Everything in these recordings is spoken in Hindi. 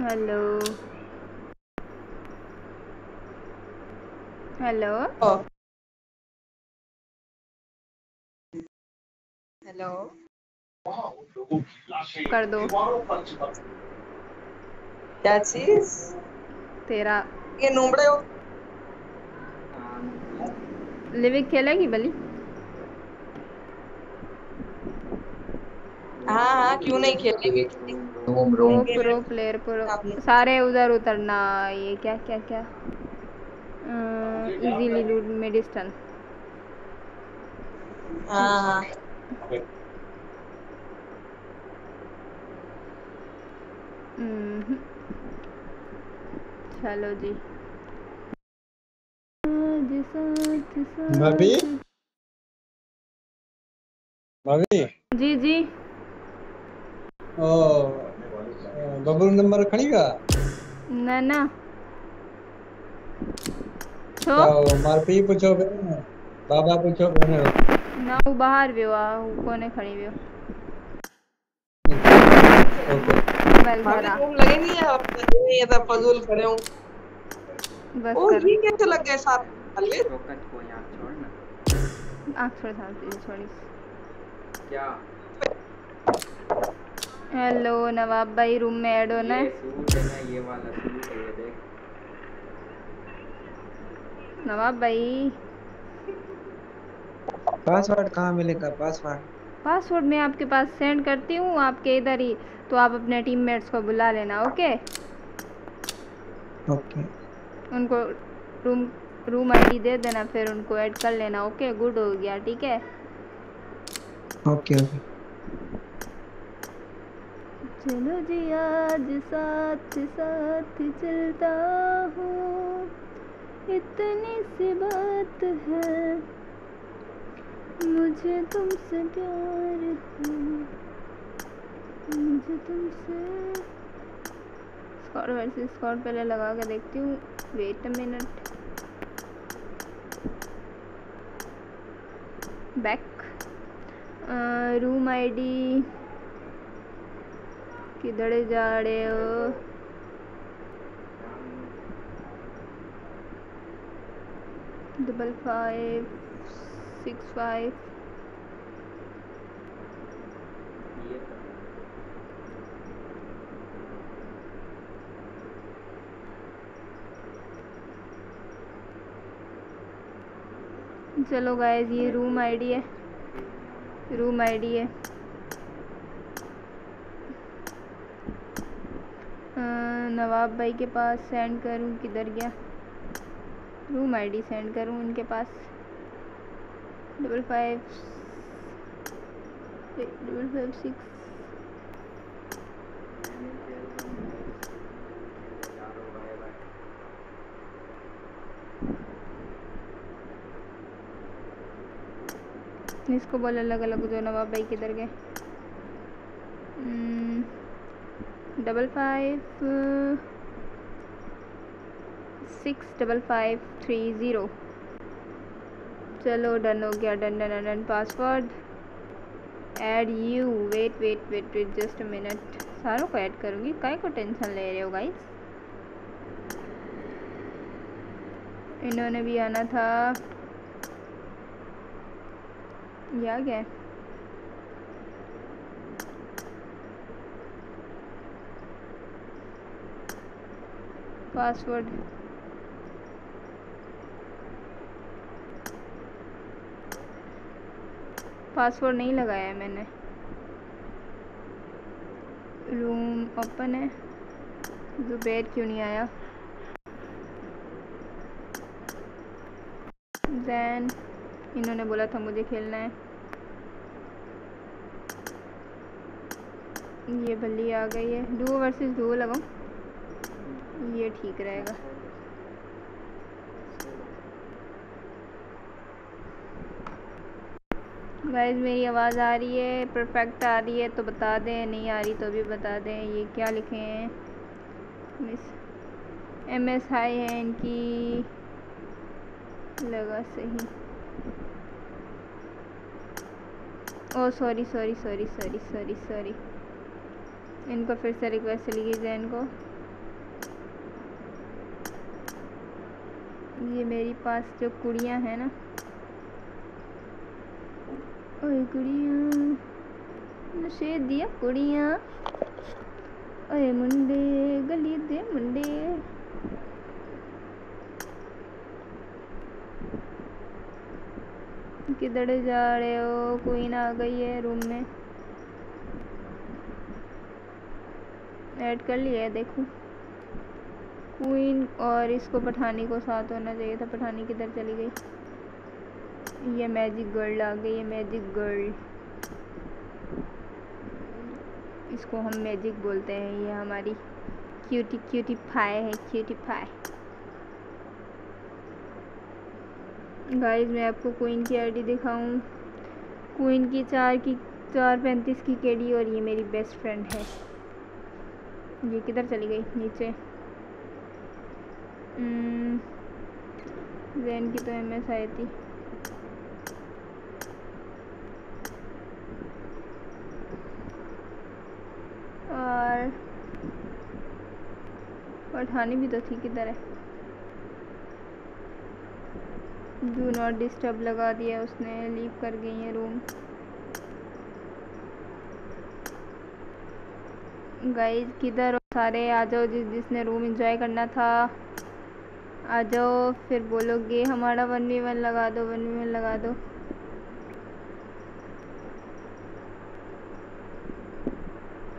हेलो हेलो हेलो कर दो। क्या चीज़? तेरा। ये नूबड़े हो। लिविक खेलेगी बली? हाँ हाँ क्यों नहीं खेलेंगे? Pro pro player pro. सारे उधर उतरना ये क्या क्या क्या? इजीली लूट मेडिस्टन हाँ हाँ। हम्म। चलो जी। भाभी भाभी? जी जी। ओ बबलू नंबर खणी का? ना ना। तो मार पी पूछो बाबा पूछो भेण ना हू ॿाहिरि वियो आहे हू कोन्हे खणी वियो। ओके। वेल तुम लगे नहीं है अब ये तो फजूल खड़े हूँ। बस ओ ये कैसे लग गए साथ। अल्ले? रोकत को यहाँ छोड़ ना। आँख छोड़ साथ छोड़ी क्या? हेलो नवाब भाई रूम में ऐड होना है। सूट ना ये वाला सूट ये देख। नवाब भाई। पासवर्ड कहाँ मिलेगा? पासवर्ड पासवर्ड मैं आपके पास सेंड करती हूँ आपके इधर ही तो आप अपने टीममेट्स को बुला लेना ओके ओके उनको रूम रूम आईडी दे देना फिर उनको ऐड कर लेना ओके गुड हो गया ठीक है? ओके ओके चलो जी आज साथ साथ चलता हूँ। इतनी सी बात है। मुझे तुमसे प्यार है। मुझे तुमसे स्कॉट वैसे स्कॉट पहले लगा के देखती हूँ। Wait a minute back room ID किधर जा रहे हो। डबल फाइव सिक्स फाइव चलो गाइस ये रूम आईडी है। रूम आईडी है। नवाब भाई के पास सेंड करूँ किधर गया? रूम आईडी सेंड करूँ उनके पास? Double five double five six इसको बोल अलग अलग जो नवाब भाई किधर गए? Double five six double five three zero चलो डन हो गया done done done password add you wait wait wait wait just minute सारों को ऐड करूँगी। काय को टेंशन ले रहे हो गाइस इन्होंने भी आना था। ये आ पासवर्ड पासवर्ड नहीं लगाया है मैंने। रूम ओपन है। जुबैर क्यों नहीं आया? जैन इन्होंने बोला था मुझे खेलना है। ये बल्ली आ गई है। डुओ वर्सेस डुओ लगाऊँ? ये ठीक रहेगा। गाइस मेरी आवाज़ आ रही है परफेक्ट आ रही है तो बता दें, नहीं आ रही तो भी बता दें, ये क्या लिखे हैं? मिस एम एस हाई है इनकी। लगा सही। ओ sorry sorry sorry sorry sorry sorry इनको फिर से रिक्वेस्ट चली गई जैन को ये मेरी पास जो कुड़ियाँ हैं ना, ओए कुड़ियाँ नशे दिया कुड़ियाँ। ओए मुंडे, गली दे मुंडे। किधर जा रहे हो? क्वीन आ गई है रूम में। ऐड कर लिया है, देखो। क्वीन और इसको पठानी को साथ होना चाहिए था। पठानी किधर चली गई? ये मैजिक गर्ल आ गई, ये मैजिक गर्ल इसको हम मैजिक बोलते हैं, ये हमारी क्यूटी क्यूटी फाई है क्यूटी फाई गाइस मैं आपको क्वीन की आईडी दिखाऊँ। क्वीन की चार की, चार पैंतीस की केडी और ये मेरी बेस्ट फ्रेंड है। ये किधर चली गई? नीचे। जैन की तो एम एस आई थी। और पठानी भी तो थी किधर है? डू नॉट डिस्टर्ब लगा दिया उसने लीव कर गई है रूम गाइस किधर सारे? आ जाओ जिस, जिसने रूम एंजॉय करना था। आ जाओ, फिर बोलोगे, हमारा वन वी वन लगा दो वन वी वन लगा दो.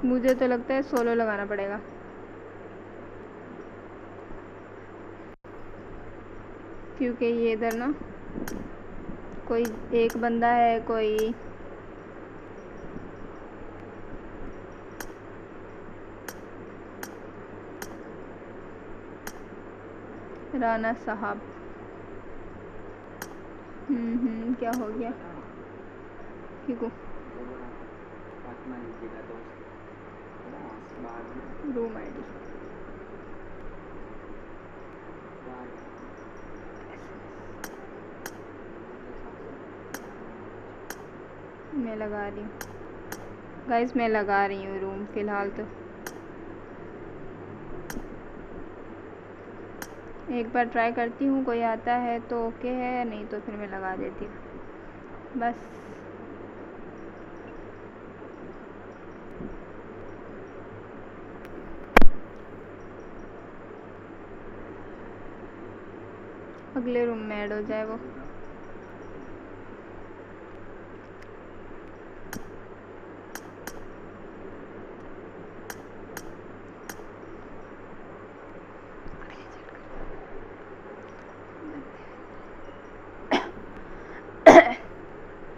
मुझे तो लगता है सोलो लगाना पड़ेगा। क्योंकि ये इधर ना, कोई एक बंदा है, कोई राना साहब। हम्म हम्म क्या हो गया? क्यों फातिमा जी का दोस्त बस बाद में रूम बाद मैं लगा रही हूँ। गाइस मैं लगा रही हूँ रूम फ़िलहाल तो। एक बार ट्राई करती हूँ, कोई आता है तो ओके है, नहीं तो फिर मैं लगा देती हूँ। बस। अगले रूम में ऐड हो जाए वो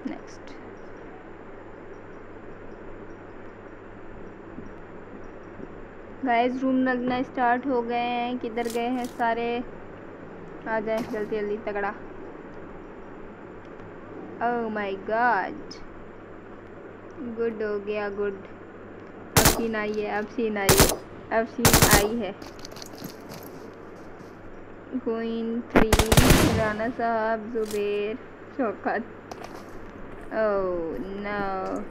नेक्स्ट गाइस रूम लगना स्टार्ट हो गए हैं। किधर गए हैं सारे? आ जाए, जल्दी जल्दी, तगड़ा। ओह माय गॉड गुड हो गया गुड अब सीन आई है, अब सीन आई है, अब सीन आई है। क्वीन थ्री राना साहब Zubair Shaukat Oh no.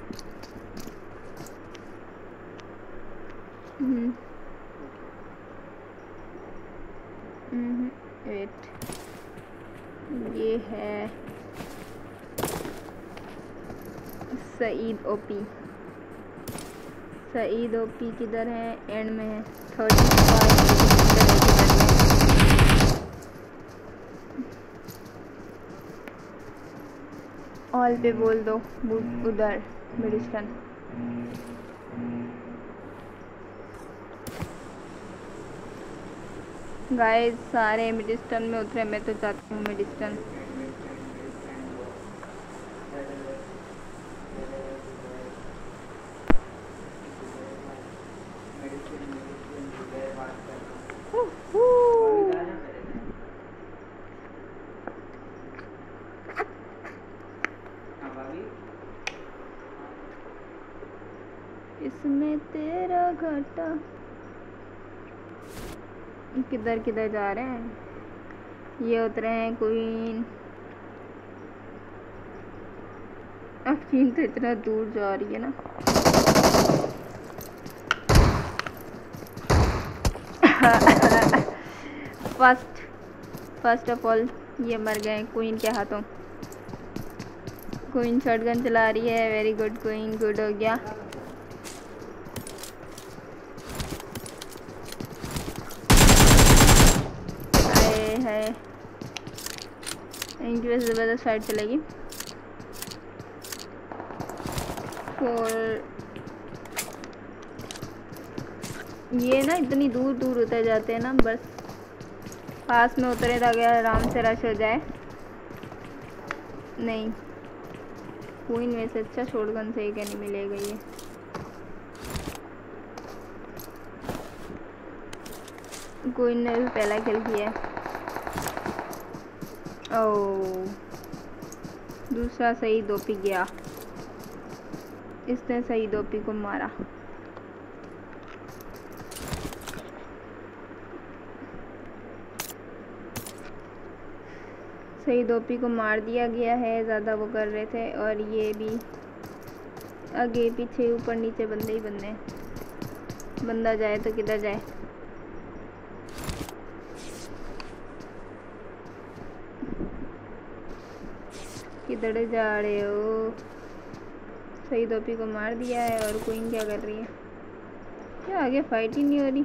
Mhm. Mhm. Wait. ये है सईद ओपी। सईद ओपी किधर है? एंड में है। थर्टी ऑल पे बोल दो। उधर मेडिस्टन गाइस, सारे मेडिस्टन में उतरे, मैं तो चाहती हूँ मेडिस्टन इसमें तेरा घाटा किधर जा रहे हैं? ये उतरे हैं क्वीन अफीन तो इतना दूर जा रही है ना। फ़र्स्ट फ़र्स्ट ऑफ़ ऑल ये मर गए क्वीन के हाथों। क्वीन शॉटगन चला रही है वेरी गुड क्वीन गुड हो गया हाय हाय इनकी वजह से ज़बरदस्त फाइट चलेगी। और ये ना इतनी दूर दूर उतर जाते हैं ना, बस पास में उतरे ताकि आराम से रश हो जाए। नहीं। क्वीन में से अच्छा शॉटगन से ही नहीं मिलेगा ये। क्वीन ने भी पहला किल किया ओ दूसरा सही दोपी गया। इसने सही दोपी को मारा। सही दोपी को मार दिया गया है, ज़्यादा वो कर रहे थे, और ये भी आगे, पीछे, ऊपर, नीचे बंदे ही बंदे। बंदा जाए तो किधर जाए। किधर जा रहे हो। सही दोपी को मार दिया है और क्वीन क्या कर रही है? क्या आगे फाइट ही नहीं हो रही?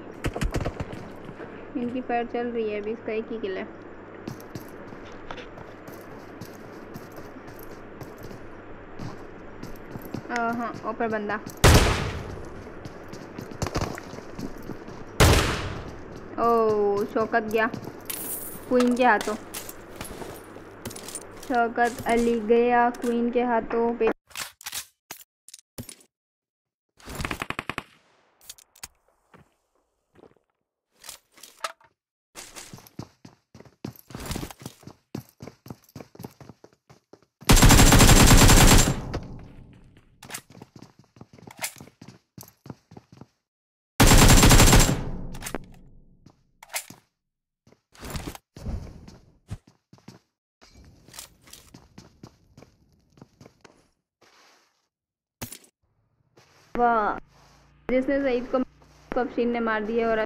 इनकी फाइट चल रही है अभी इसका एक ही किला हाँ। ऊपर बंदा। ओ, शौकत गया। क्वीन के हाथों। शौकत अली गया क्वीन के हाथों पे। जिसने सईद को अफशीन ने मार दिया और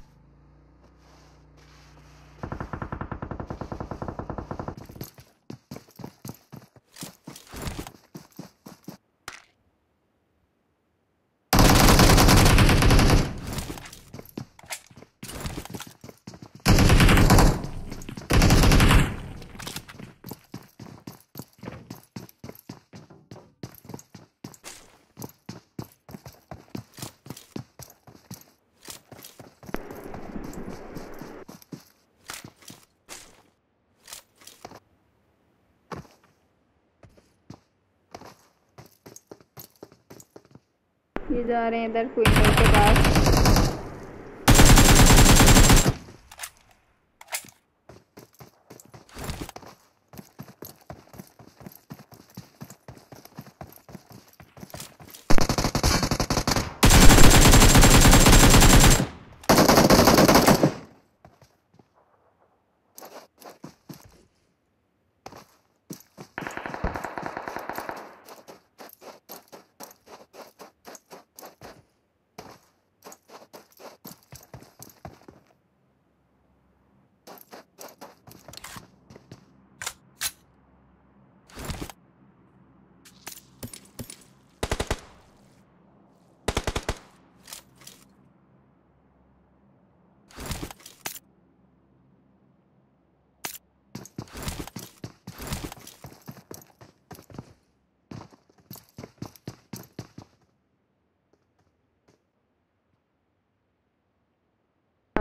जा रहे हैं इधर क्वीन के पास।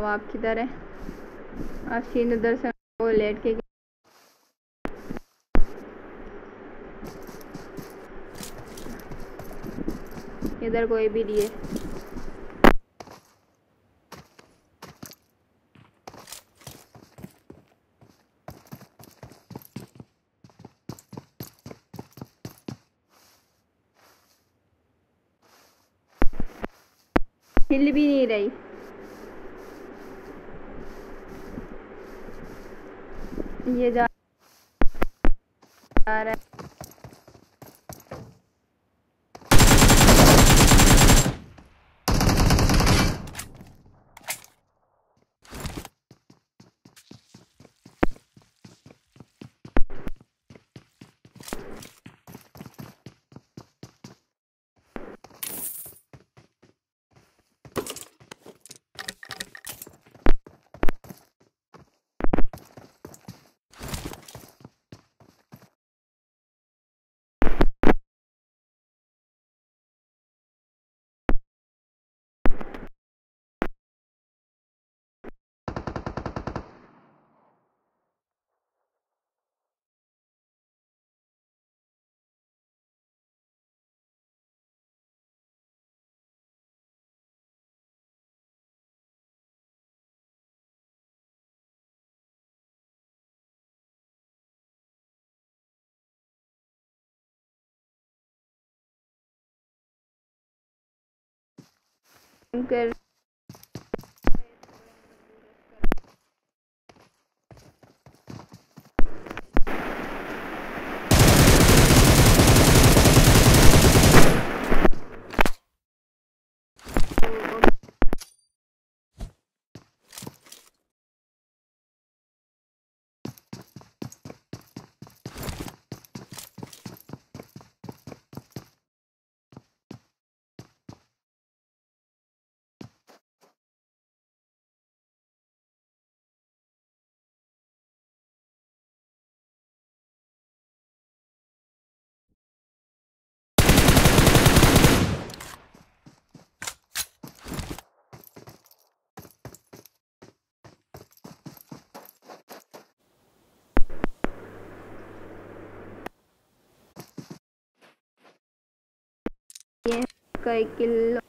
आप किधर है? अफशीन उधर से वो लेट के इधर कोई भी है। हिल भी नहीं रही ये जा जा रहा है कर का एक किलो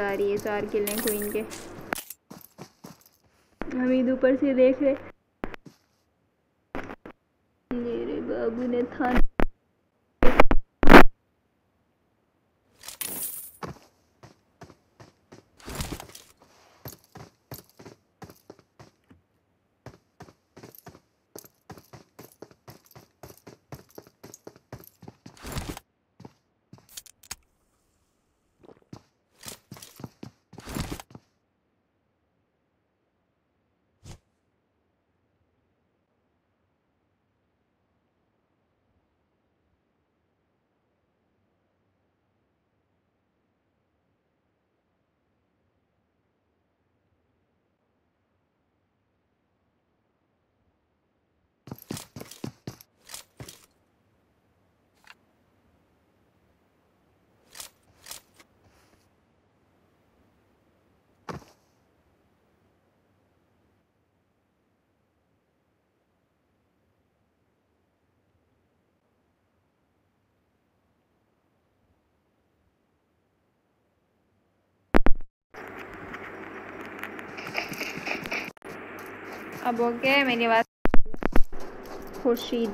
जा रही है चार किले क्वीन के। हमीद ऊपर से देख रहे मेरे बाबू ने था अब ओके मेरी बात खुर्शीद।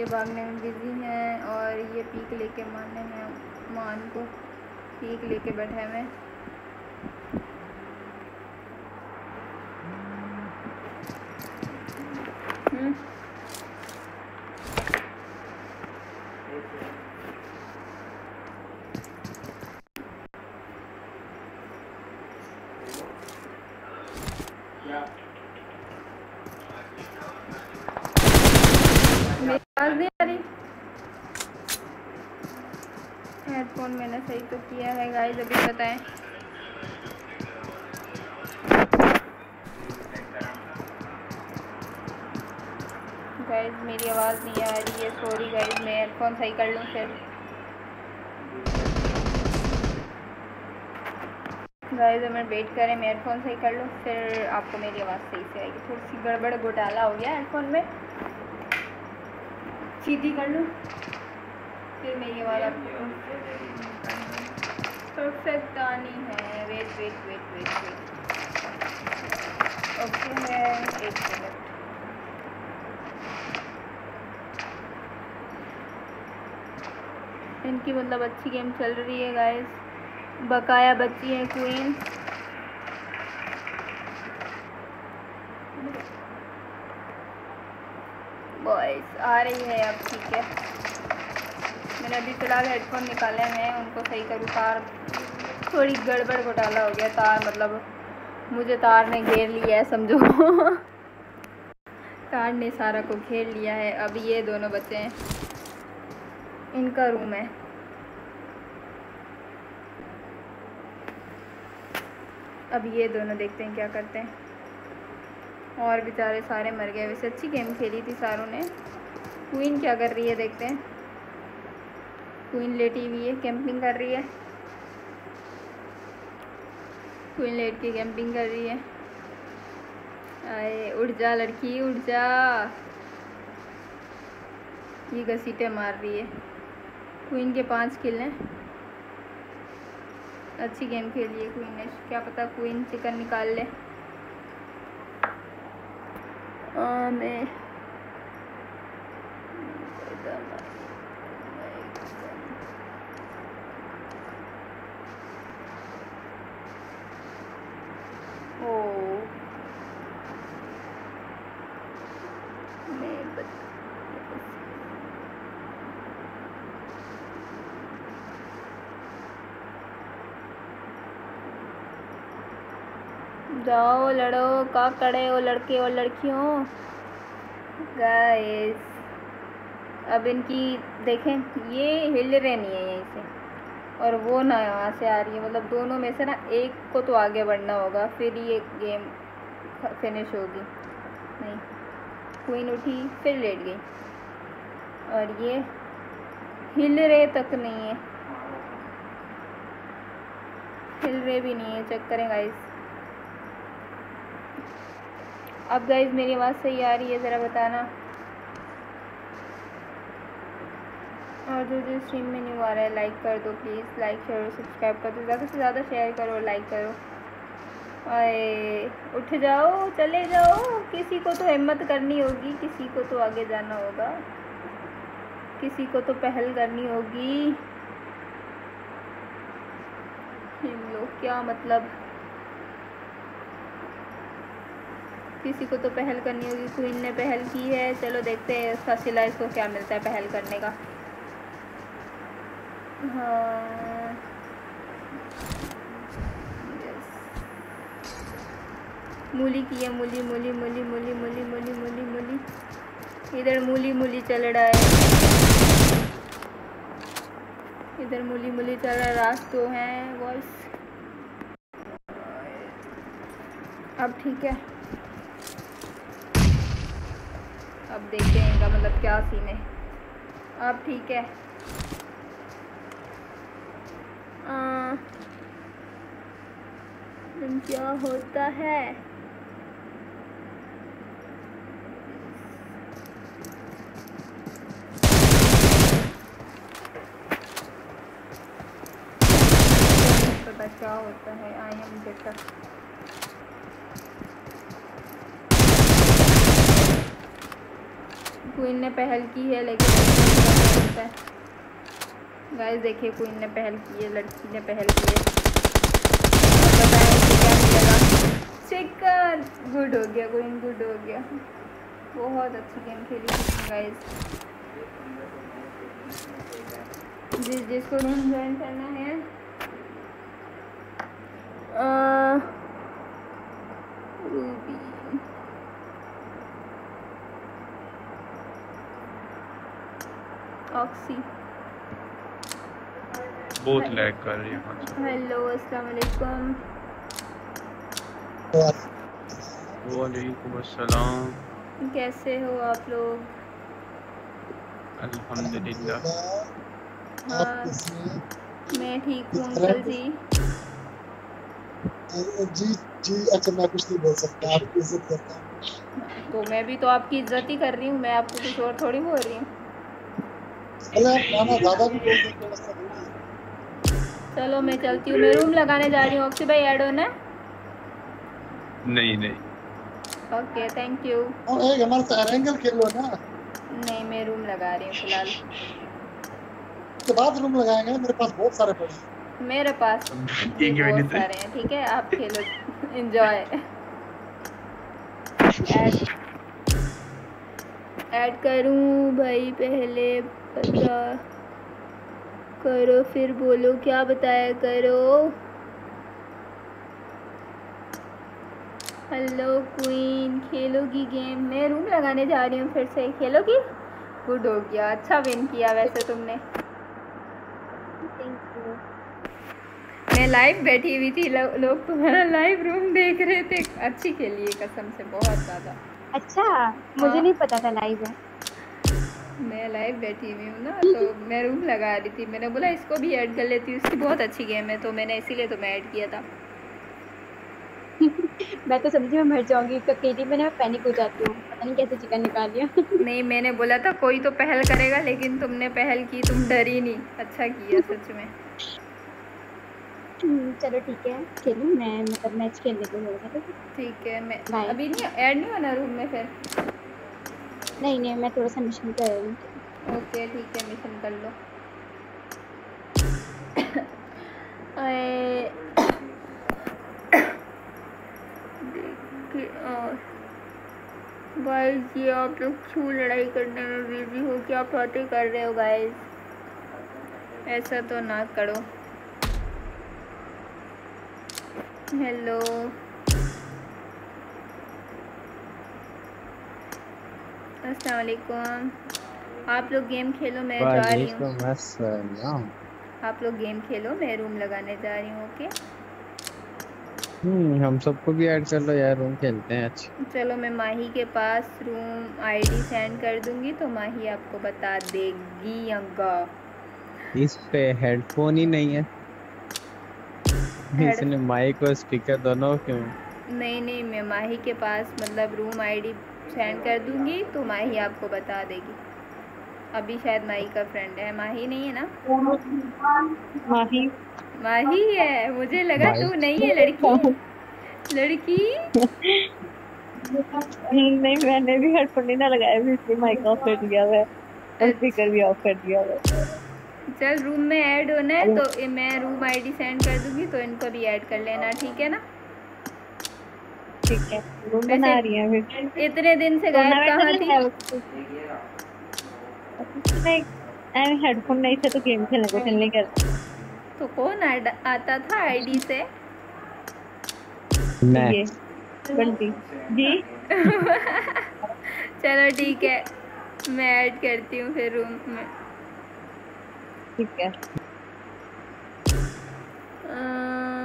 ये भागने में बिज़ी हैं और ये पीक लेके माने हैं। मान को पीक लेके बैठे हुए हैं हम्म, क्या मेरी आवाज़ नहीं आ रही हेडफोन मैंने सही तो किया है गाइस अभी बताएँ गाइस मेरी आवाज़ नहीं आ रही है सॉरी गाइस मैं हेडफोन सही कर लूँ फिर। गाइस मैं वेट करें मैं हेडफोन सही कर लूँ फिर आपको मेरी आवाज़ सही से आएगी। थोड़ी सी गड़बड़ घोटाला हो गया हेडफोन में। सीधी कर लूँ फिर मेरी आवाज़ आपको। परफेक्ट आनी है। Wait wait wait wait wait okay है एक मिनट इनकी मतलब अच्छी गेम चल रही है गाइस बकाया बच्ची है क्वीन बॉयस आ रही है अब, ठीक है. मैंने अभी फ़िलहाल हेडफोन निकाले हैं, उनको सही करूँ तार? थोड़ी गड़बड़ घोटाला हो गया तार मतलब मुझे तार ने घेर लिया है, समझो. तार ने सारा को घेर लिया है, अब ये दोनों बच्चे हैं. इनका रूम है. अब ये दोनों देखते हैं क्या करते हैं। और बेचारे सारे मर गए। वैसे अच्छी गेम खेली थी सारों ने। क्वीन क्या कर रही है देखते हैं। क्वीन लेटी हुई है कैंपिंग कर रही है। क्वीन लेट के कैंपिंग कर रही है। आए, उड़ जा लड़की, उड़ जा। ये घसीटे मार रही है। क्वीन के पाँच किल हैं। अच्छी गेम खेली है क्वीन ने। क्या पता क्वीन चिकन निकाल ले। आ, मैं जाओ, लड़ो का कड़े हो लड़के और लड़कियों? गाइस अब इनकी देखें, ये हिल रहे नहीं है यहीं से। और वो ना यहाँ से आ रही है मतलब दोनों में से ना एक को तो आगे बढ़ना होगा, फिर ये गेम फिनिश होगी। नहीं क्वीन उठी, फिर लेट गई। और ये हिल रहे तक नहीं है। हिल रहे भी नहीं है चेक करें गाइस अब गाइज़ मेरी आवाज़ सही आ रही है, ज़रा बताना। और जो जो स्ट्रीम में न्यू आ रहा है लाइक कर दो प्लीज़ लाइक शेयर और सब्सक्राइब कर दो। ज़्यादा से ज़्यादा शेयर करो लाइक करो। आए, उठ जाओ, चले जाओ। किसी को तो हिम्मत करनी होगी, किसी को तो आगे जाना होगा। किसी को तो पहल करनी होगी। इन लोग क्या मतलब? किसी को तो पहल करनी होगी क्वीन ने पहल की है। चलो देखते हैं उसका सिला इसको क्या मिलता है पहल करने का। हाँ। मूली की है, मूली मूली मूली मूली मूली मूली मूली मूली। इधर मूली मूली चल रहा है। इधर मूली मूली चल रहा है, रात तो है वॉइस अब ठीक है। अब देखते हैं इनका मतलब क्या सीन है। अब ठीक है? आ, क्या होता है? पता क्या होता है? आई एम बेटर क्वीन ने पहल की है, लेकिन गाइस देखिए क्वीन ने पहल की है, लड़की ने पहल की है। चिकन गुड हो गया क्वीन गुड हो गया। बहुत अच्छी गेम खेली गाइस जिस, जिसको रूम ज्वाइन करना है। रूबी ऑक्सी बहुत लैग कर रही है हेलो अस्सलाम वालेकुम वालेकुम अस्सलाम। कैसे हो आप लोग? अल्हम्दुलिल्लाह। हाँ मैं ठीक हूँ अंकल जी। जी जी अच्छा मैं कुछ नहीं बोल सकता आपकी इज़्ज़त करता हूँ। तो मैं भी तो आपकी इज़्ज़त ही कर रही हूँ मैं आपको कुछ और थोड़ी बोल रही हूँ। चलो मैं चलती हूँ मैं रूम लगाने जा रही हूँ। ऑक्सी भाई ऐड होना नहीं नहीं। ओके थैंक यू और एक हमारे साथ एंगल खेलो ना। नहीं मैं रूम लगा रही हूँ फ़िलहाल। उसके बाद रूम लगाएँगे मेरे पास बहुत सारे पड़े हैं। मेरे पास एक बहुत मिनट सारे हैं ठीक है? आप खेलो एंजॉय ऐड ऐड करूँ भाई पहले बता करो फिर बोलो क्या बताया करो? हेलो क्वीन खेलोगी गेम मैं रूम लगाने जा रही हूँ फिर से। खेलोगी? गुड हो गया। अच्छा विन किया वैसे तुमने। मैं लाइव बैठी हुई थी। लोग लो, तुम्हारा लाइव रूम देख रहे थे। अच्छी खेली है कसम से बहुत ज़्यादा। अच्छा? मुझे हाँ। नहीं पता था लाइव है। मैं लाइव बैठी हुई हूँ ना तो मैं रूम लगा रही थी। मैंने बोला इसको भी ऐड कर लेती हूँ। इसकी बहुत अच्छी गेम है तो मैंने इसीलिए तो मैं ऐड किया था। मैं तो समझी मैं मर जाऊँगी अकेली में ना पैनिक हो जाती हूँ। पता नहीं कैसे चिकन निकाल लिया। नहीं मैंने बोला था कोई तो पहल करेगा लेकिन तुमने पहल की तुम डरी नहीं। अच्छा किया सच में। हम्म, चलो ठीक है खेलूँ मैं मतलब मैच खेलने को ठीक है मैं अभी नहीं ऐड नहीं होना रूम में फिर? नहीं नहीं, मैं थोड़ा सा मिशन कर रही हूँ। ओके ठीक है मिशन कर लो। गाइस ये आप लोग क्यों लड़ाई करने में बिज़ी हो? क्या बातें कर रहे हो गाइस ऐसा तो ना करो। हेलो अस्सलाम वालेकुम आप लोग गेम खेलो मैं जा रही हूँ। आप लोग गेम खेलो मैं रूम लगाने जा रही हूँ ओके? हम्म हम सबको भी ऐड कर लो यार रूम खेलते हैं अच्छा चलो मैं माही के पास रूम आईडी सेंड कर दूँगी तो माही आपको बता देगी यंगा इस पे हेडफोन ही नहीं है। इसने माइक और स्पीकर दोनों क्यों? नहीं नहीं मैं माही के पास मतलब रूम आईडी सेंड कर दूँगी तो माही आपको बता देगी। अभी शायद माही का फ्रेंड है। माही नहीं है ना? माही। माही है। मुझे लगा तू नहीं है लड़की। लड़की? नहीं मैंने भी हेडफोन नहीं ना लगाया भी इसलिए माइक ऑफ़ कर दिया हुआ है स्पीकर भी ऑफ़ कर दिया हुआ है चल रूम में ऐड होना है तो मैं रूम आईडी सेंड कर दूँगी तो इनको भी ऐड कर लेना ठीक है ना? ठीक है। रूम बना रही है फिर। इतने दिन से गायब कहाँ थी? नहीं हेडफोन नहीं थे तो गेम खेलने को खेलने का तो कौन आता था आईडी से? मैं। बंटी। जी? चलो ठीक है मैं ऐड करती हूँ फिर रूम में। ठीक है। अम्म,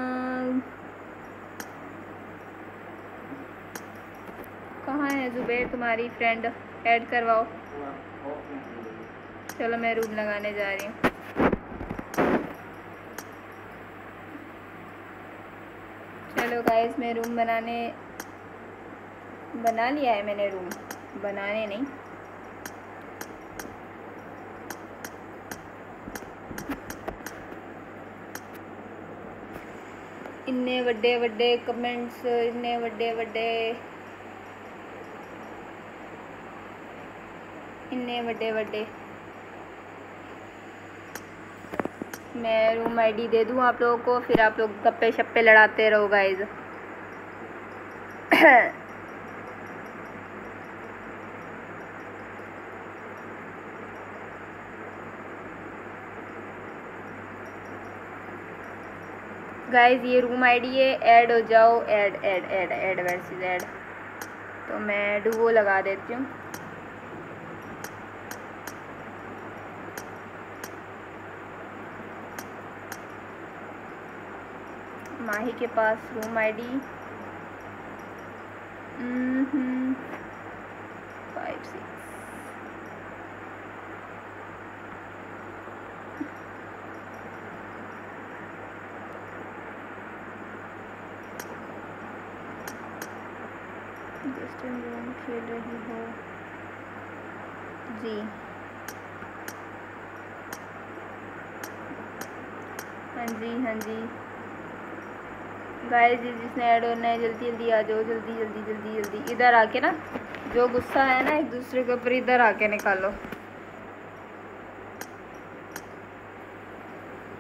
कहाँ है ज़ुबैर, तुम्हारी फ्रेंड ऐड करवाओ। चलो मैं रूम लगाने जा रही हूँ। चलो गाइस मैं रूम बनाने, बना लिया है मैंने रूम बनाने नहीं। इन्ने वे वे कमेंट्स इन्ने वे वे इन्ने बड़े बड़े मैं रूम आईडी दे दूँ आप लोगों को, फिर आप लोग गप्पे शप्पे लड़ाते रहो गाइज़ गाइस ये रूम आईडी है ऐड हो जाओ add add add add versus add तो मैं डुबो लगा देती हूँ। माही के पास रूम आईडी फाइव सिक्स खेल रही हो। जी। हाँ जी हाँ जी। गाइस जी जिसने ऐड होना है जल्दी जल्दी आ जाओ, जल्दी जल्दी जल्दी जल्दी। इधर आके ना, जो गुस्सा है ना, एक दूसरे के ऊपर इधर आके निकालो।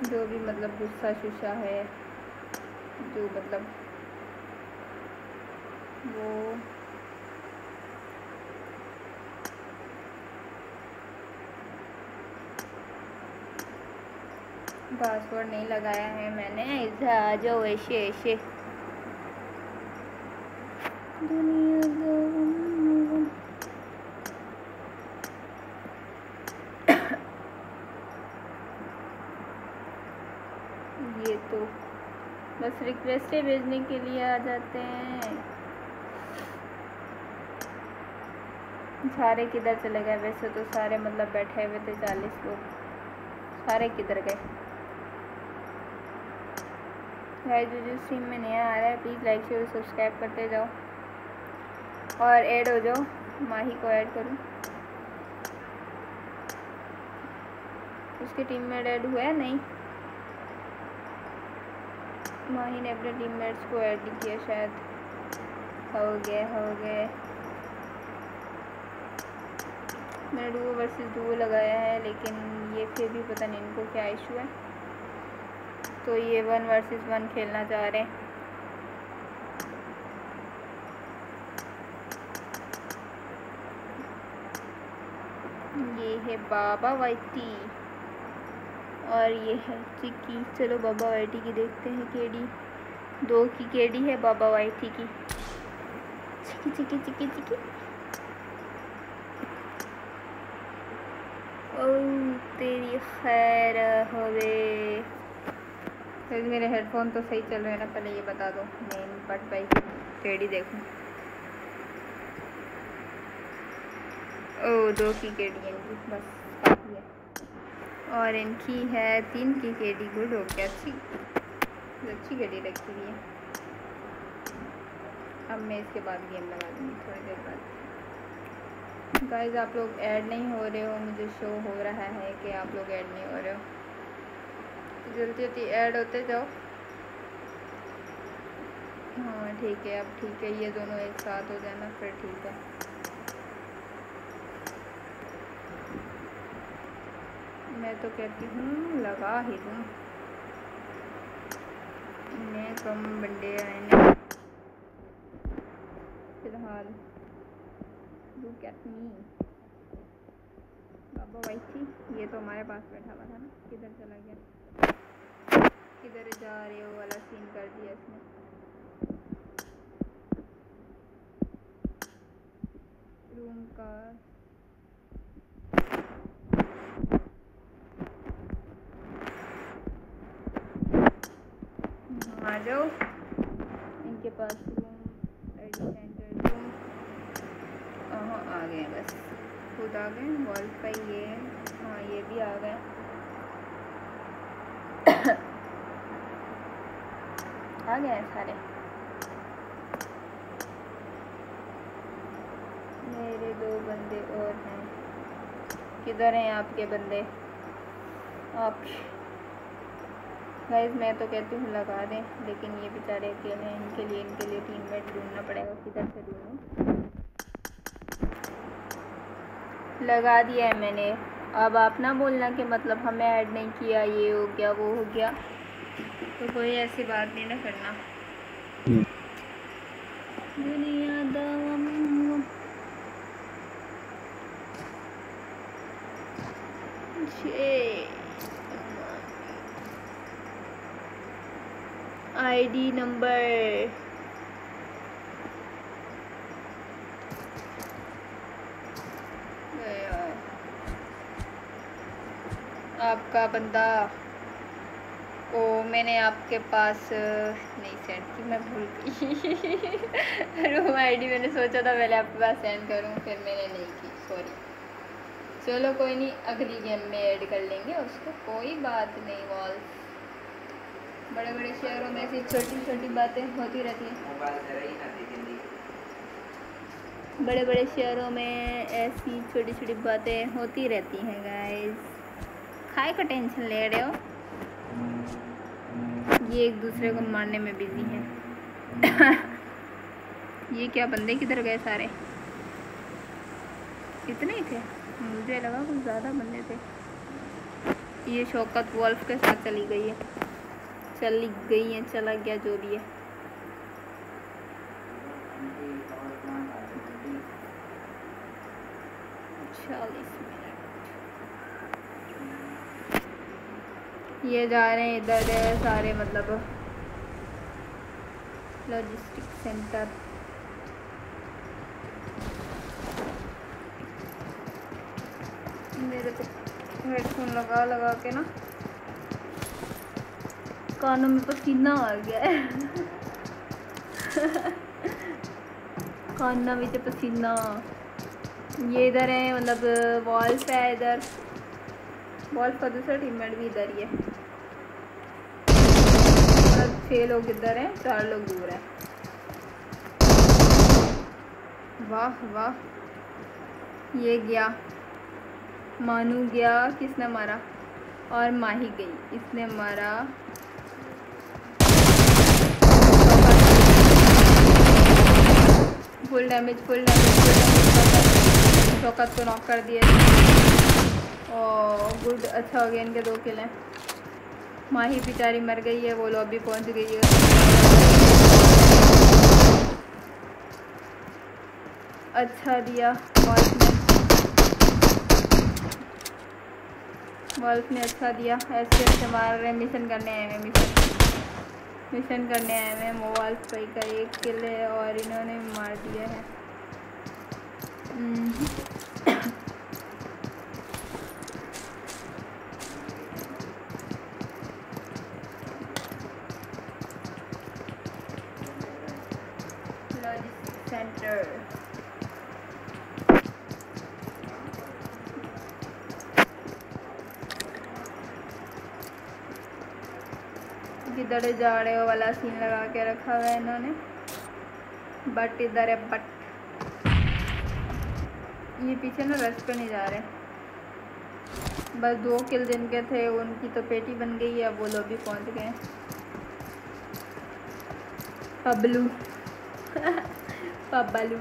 जो भी मतलब गुस्सा, शुस्सा है, जो मतलब वो पासवर्ड नहीं लगाया है मैंने। इधर आ जाओ, ऐसे ऐसे। ये तो बस रिक्वेस्टें भेजने के लिए आ जाते हैं। सारे किधर चले गए? वैसे तो सारे मतलब बैठे हुए थे चालीस लोग। सारे किधर गए? गाइस जो जो स्ट्रीम में नया आ रहा है प्लीज़ लाइक शेयर सब्सक्राइब करते जाओ। और ऐड हो जाओ माही को ऐड करूँ। उसके टीम में ऐड हुआ है, नहीं? माही ने अपने टीममेट्स को ऐड किया शायद। हो गए हो गए मैंने डुओ वर्सेस डुओ लगाया है, लेकिन ये फिर भी पता नहीं इनको क्या इशू है। तो ये वन वर्सेस वन खेलना चाह रहे हैं। ये है बाबा वाइटी। और ये है चिक्की। चलो बाबा वाइटी की देखते हैं केडी। दो की केडी है, बाबा वाइटी की। चिकी चिकी चिकी चिकी ओ, तेरी खैर होवे। तो मेरे हेडफोन तो सही चल रहे हैं ना, पहले ये बता दो। मेन बट भाई केडी देखूँ। ओ दो की केडी इनकी बस काफ़ी है। और इनकी है तीन की केडी गुड हो गया अच्छी। अच्छी केडी रखी हुई है। अब मैं इसके बाद गेम लगा दूँगी, थोड़ी देर बाद। गाइज़ आप लोग ऐड नहीं हो रहे हो, मुझे शो हो रहा है कि आप लोग ऐड नहीं हो रहे हो। जल्दी जल्दी ऐड होते जाओ। हाँ ठीक है, अब ठीक है, ये दोनों एक साथ हो जाना, फिर ठीक है। मैं तो कहती हूँ, लगा ही दूँ। इन्हें कम बंदे आए फ़िलहाल लुक एट मी बाबा थी ये तो हमारे पास बैठा हुआ था ना, किधर चला गया? किधर जा रहे हो वाला सीन कर दिया इसने। रूम का। आ जाओ। इनके पास रूम रूम आ गए बस। खुद आ गए वाईफाई ये हाँ। ये भी आ गए आ गए सारे मेरे दो बंदे और हैं। किधर हैं आपके बंदे? आप गाइज़ मैं तो कहती हूँ लगा दें, लेकिन ये बेचारे अकेले हैं। इनके लिए इनके लिए टीममेट ढूंढना पड़ेगा किधर से ढूंढूँ। लगा दिया है मैंने। अब आप ना बोलना कि मतलब हमें ऐड नहीं किया ये हो गया वो हो गया। तो कोई ऐसी बात नहीं ना करना। दुनिया आईडी नंबर आपका बंदा ओ मैंने आपके पास नहीं सेंड की मैं भूल गई। रूम आईडी मैंने सोचा था पहले आपके पास सेंड करूँ फिर मैंने नहीं की सॉरी चलो कोई नहीं अगली गेम में ऐड कर लेंगे उसको कोई बात नहीं वॉल बड़े बड़े शहरों में ऐसी छोटी छोटी बातें होती रहती हैं। बड़े बड़े शहरों में ऐसी छोटी छोटी बातें होती रहती हैं गाइस खाए का टेंशन ले रहे हो? ये एक दूसरे को मारने में बिज़ी है। ये क्या बंदे किधर गए सारे? इतने ही थे? मुझे लगा कुछ ज़्यादा बंदे थे। ये शौकत वॉल्फ के साथ चली गई है। चली गई है, चला गया जो भी है। चालीस मिनट ये जा रहे हैं, इधर है सारे मतलब लॉजिस्टिक सेंटर मेरे तो हेडफोन लगा लगा के ना कानों में पसीना आ गया है। काना में पसीना। ये इधर है मतलब वॉल्फ है इधर। वॉल्फ का दूसरा टीममेट भी इधर ही है। छः लोग इधर हैं, चार लोग दूर हैं। वाह वाह। ये गया। मानू गया, किसने मारा? और माही गई, इसने मारा। Full damage full damage full Shaukat को नॉक कर दिया। और गुड अच्छा हो गया इनके दो किल हैं माही बेचारी मर गई है, वो भी पहुँच गई है। अच्छा दिया वॉल्फ ने। वॉल्फ ने अच्छा दिया, ऐसे ऐसे मार रहे मिशन करने आए हैं, मिशन। मिशन करने आए हुए हैं मोबाइल स्पाई का एक किल है और इन्होंने मार दिया है। किधर जा रहे हो वाला सीन लगा के रखा हुआ है इन्होंने। बट इधर है बट ये पीछे ना रश पे नहीं जा रहे। बस दो किल जिनके थे, उनकी तो पेटी बन गई है, अब वो लोग भी पहुँच गए। पबलू पबलू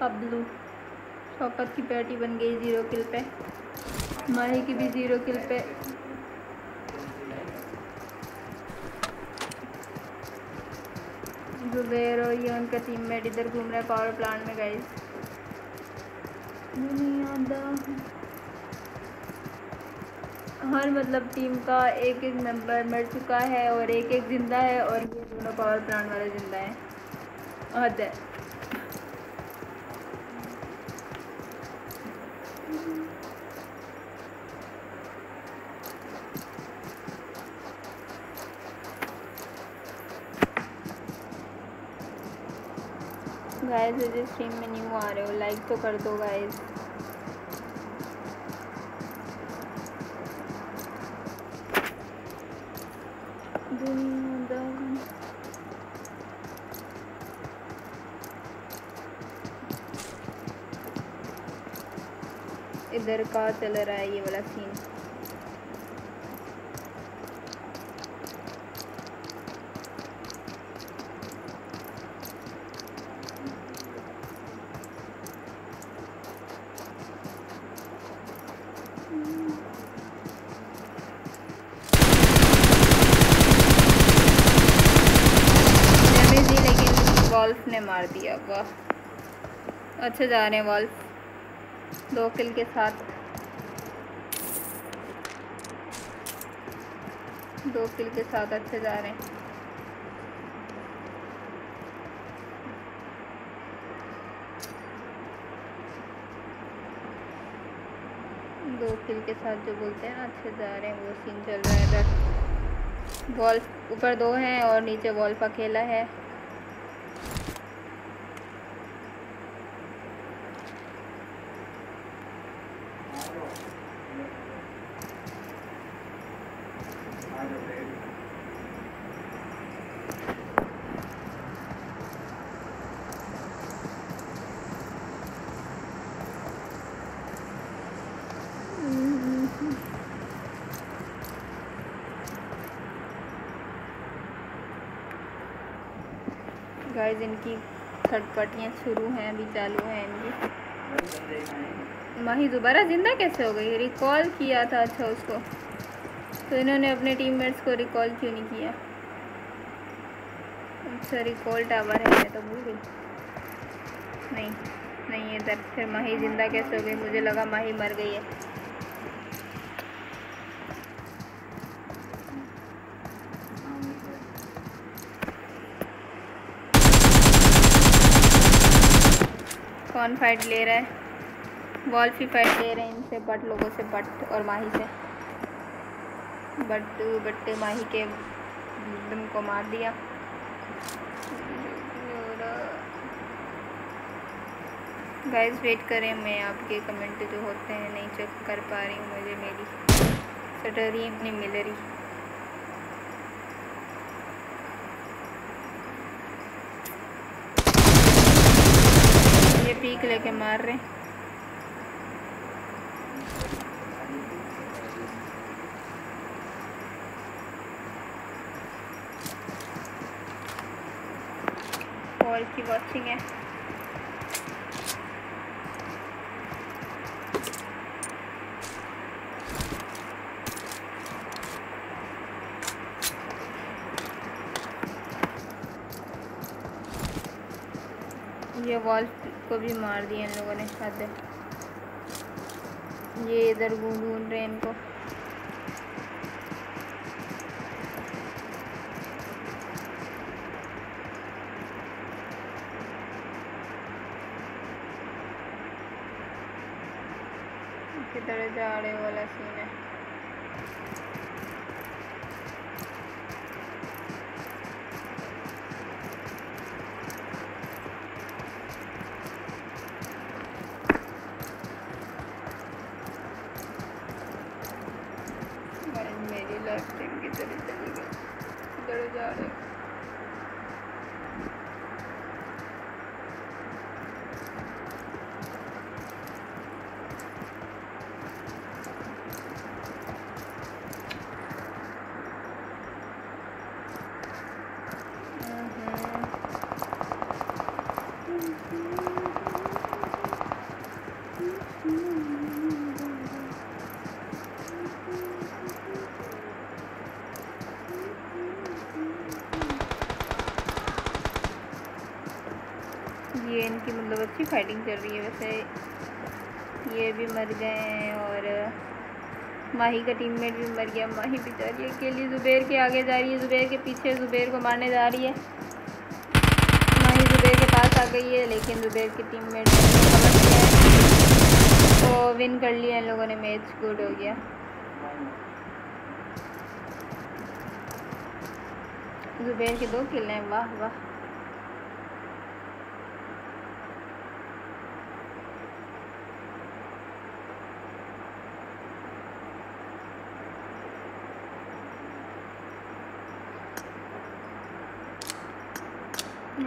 पबलू शौकत की पेटी बन गई ज़ीरो किल पे। माही की भी ज़ीरो किल पे। जुबेर और ये उनका टीम मेट इधर घूम रहा है पावर प्लांट में गाइस हर मतलब टीम का एक एक मेंबर मर चुका है और एक एक ज़िंदा है और ये दोनों पावर प्लांट वाले ज़िंदा हैं। है। गाइस यदि स्ट्रीम में न्यू आ रहे हो लाइक तो कर दो इधर का चल रहा है ये वाला सीन दिया वाह अच्छे जा रहे हैं वॉल्फ दो किल के साथ। दो किल के साथ अच्छे जा रहे हैं। दो किल के साथ जो बोलते हैं ना, अच्छे जा रहे हैं, वो सीन चल रहा है इधर। वॉल्फ ऊपर दो हैं और नीचे वॉल्फ अकेला है। गाइस इनकी खटपटियाँ शुरू हैं, अभी चालू हैं इनकी। माही दोबारा ज़िंदा कैसे हो गई? रिकॉल किया था अच्छा उसको। तो इन्होंने अपने टीममेट्स को रिकॉल क्यों नहीं किया? अच्छा रिकॉल टावर है, मैं तो भूल गई। नहीं नहीं, इधर फिर माही ज़िंदा कैसे हो गई? मुझे लगा माही मर गई है। कौन फाइट ले रहा है? वॉल्फ फाइट ले रहे हैं इनसे बट लोगों से बट और माही से। बट बट्टे माही के दम को मार दिया। गाइस वेट करें, मैं आपके कमेंट जो होते हैं, नहीं चेक कर पा रही हूँ, मुझे मेरी, सटरी नहीं मिल रही। पीक लेके मार रहे और की वॉचिंग है। ये वॉल को भी मार दिया इन लोगों ने, हद ये इधर घूम घूम रहे हैं इनको किधर जा रहे वाला सीन है भाई मेरी लाइफ टाइम की तरह चली गई किधर जा रहे हो? ये इनकी मतलब अच्छी फाइटिंग चल रही है वैसे। ये भी मर गए हैं और माही का टीममेट भी मर गया। माही बेचारी अकेली ज़ुबैर के आगे जा रही है। ज़ुबैर के पीछे ज़ुबैर को मारने जा रही है। माही ज़ुबैर के पास आ गई है, लेकिन ज़ुबैर की समझ लिया तो विन कर लिया इन लोगों ने। मैच गुड हो गया। ज़ुबैर के दो किल हैं। वाह वाह।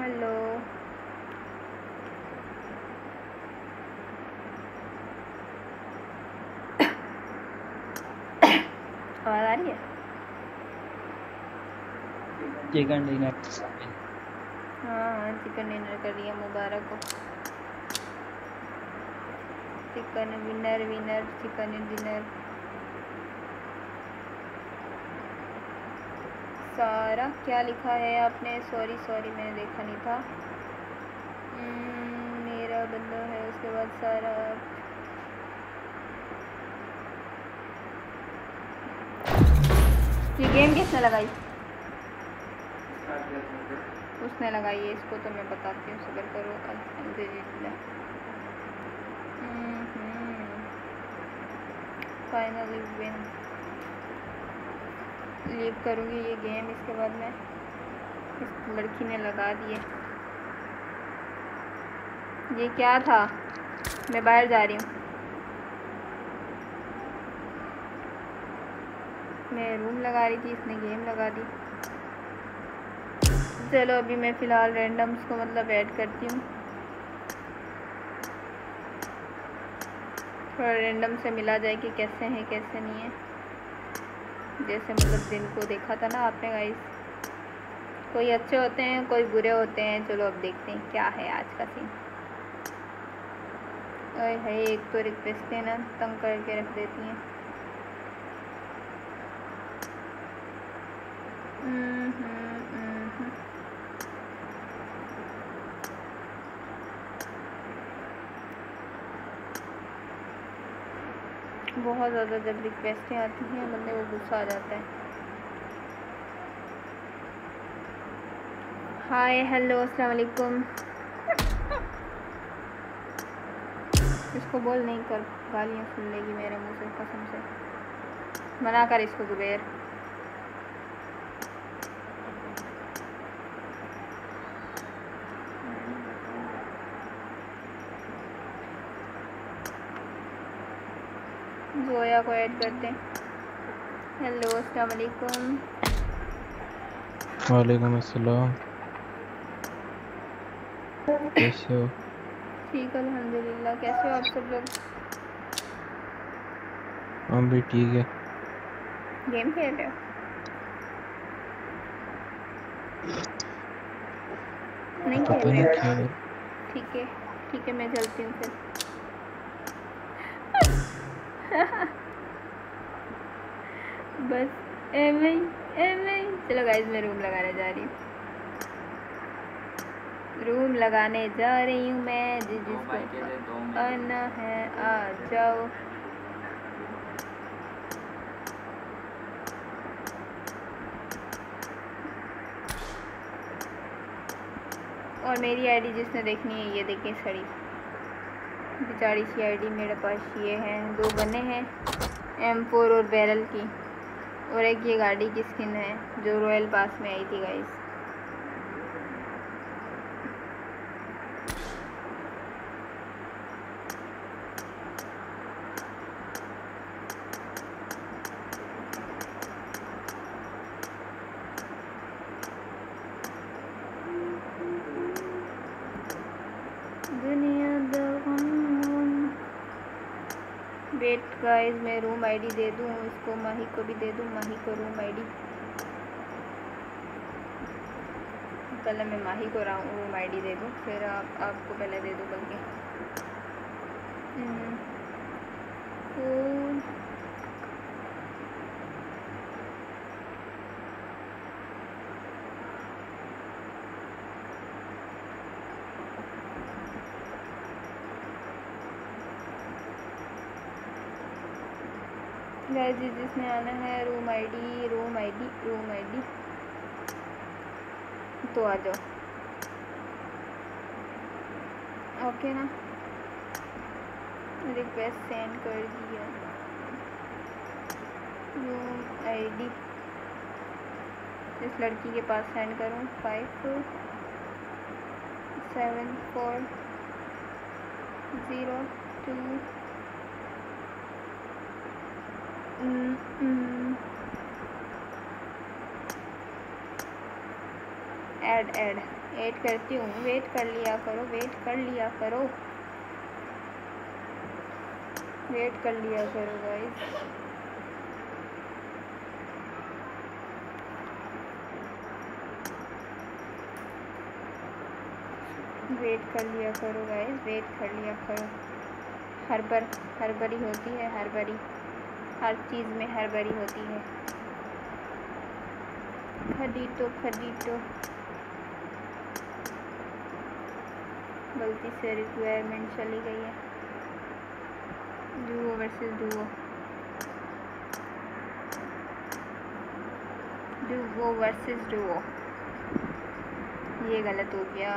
हेलो। आवाज़ आ रही है? चिकन डिनर हाँ हाँ चिकन डिनर कर दिया मुबारक हो। Chicken winner winner chicken dinner. सारा क्या लिखा है आपने? सॉरी सॉरी मैंने देखा नहीं था। मेरा बंदा है, उसके बाद सारा। ये गेम किसने लगाई? उसने लगाई है, इसको तो मैं बताती हूँ, सबर करो अल्हम्दुलिल्लाह फाइनली विन लीव करूँगी ये गेम इसके बाद मैं। इस लड़की ने लगा दिए। ये क्या था? मैं बाहर जा रही हूँ। मैं रूम लगा रही थी, इसने गेम लगा दी। चलो अभी मैं फ़िलहाल रैंडम्स को मतलब ऐड करती हूँ। थोड़ा रैंडम से मिला जाए कि कैसे हैं, कैसे नहीं है। जैसे मतलब जिनको देखा था ना आपने गाइस कोई अच्छे होते हैं कोई बुरे होते हैं। चलो अब देखते हैं क्या है आज का सीन अरे है एक तो रिक्वेस्ट है ना तंग करके रख देती हैं। हम्म, हम्म। बहुत ज़्यादा जब रिक्वेस्टें आती हैं, बंदे को गुस्सा आ जाता है। हाय, हेलो अस्सलाम वालेकुम इसको बोल नहीं कर, गालियाँ सुन लेगी मेरे मुँह से, कसम से। मना कर इसको, जुबैर। जोया को ऐड करते हैं। हेलो अस्सलाम वालेकुम वालेकुम अस्सलाम। कैसे हो? ठीक अल्हम्दुलिल्लाह। कैसे हो आप सब लोग? हम भी ठीक है। गेम खेल रहे हो? नहीं खेल रहे ठीक है ठीक है मैं चलती हूँ फिर। बस एम एम चलो गाइज़ मैं रूम लगाने जा रही हूँ। रूम लगाने जा रही हूँ मैं जिस जिसको आना है आ जाओ। और मेरी आईडी जिसने देखनी है ये देखिए सड़ी बेचारी सी आई डी मेरे पास ये हैं, दो बने हैं एम फोर और बैरल की, और एक ये गाड़ी की स्किन है, जो रॉयल पास में आई थी गाइस दुनिया दा गम वेट गाइस मैं रूम आईडी दे दूँ, इसको माही को भी दे दूँ, माही को रूम आईडी पहले मैं माही को रूम आईडी दे दूँ, फिर आप, आपको पहले दे दूँ बल्कि। गाइस जी जिसने आना है room ID room ID room ID तो आ जाओ। ओके ना? रिक्वेस्ट सेंड कर दिया। रूम आईडी इस लड़की के पास सेंड करूँ। Five four seven four zero two add add add करती हूँ. वेट कर लिया करो. वेट कर लिया करो. वेट कर लिया करो गाइस वेट कर लिया करो गाइस वेट कर लिया करो. हर बार हर बरी होती है हर बरी हर चीज़ में हर बरी होती है. खरीदो खरीदो गलती से रिक्वायरमेंट चली गई है। Duo versus duo duo versus duo ये गलत हो गया।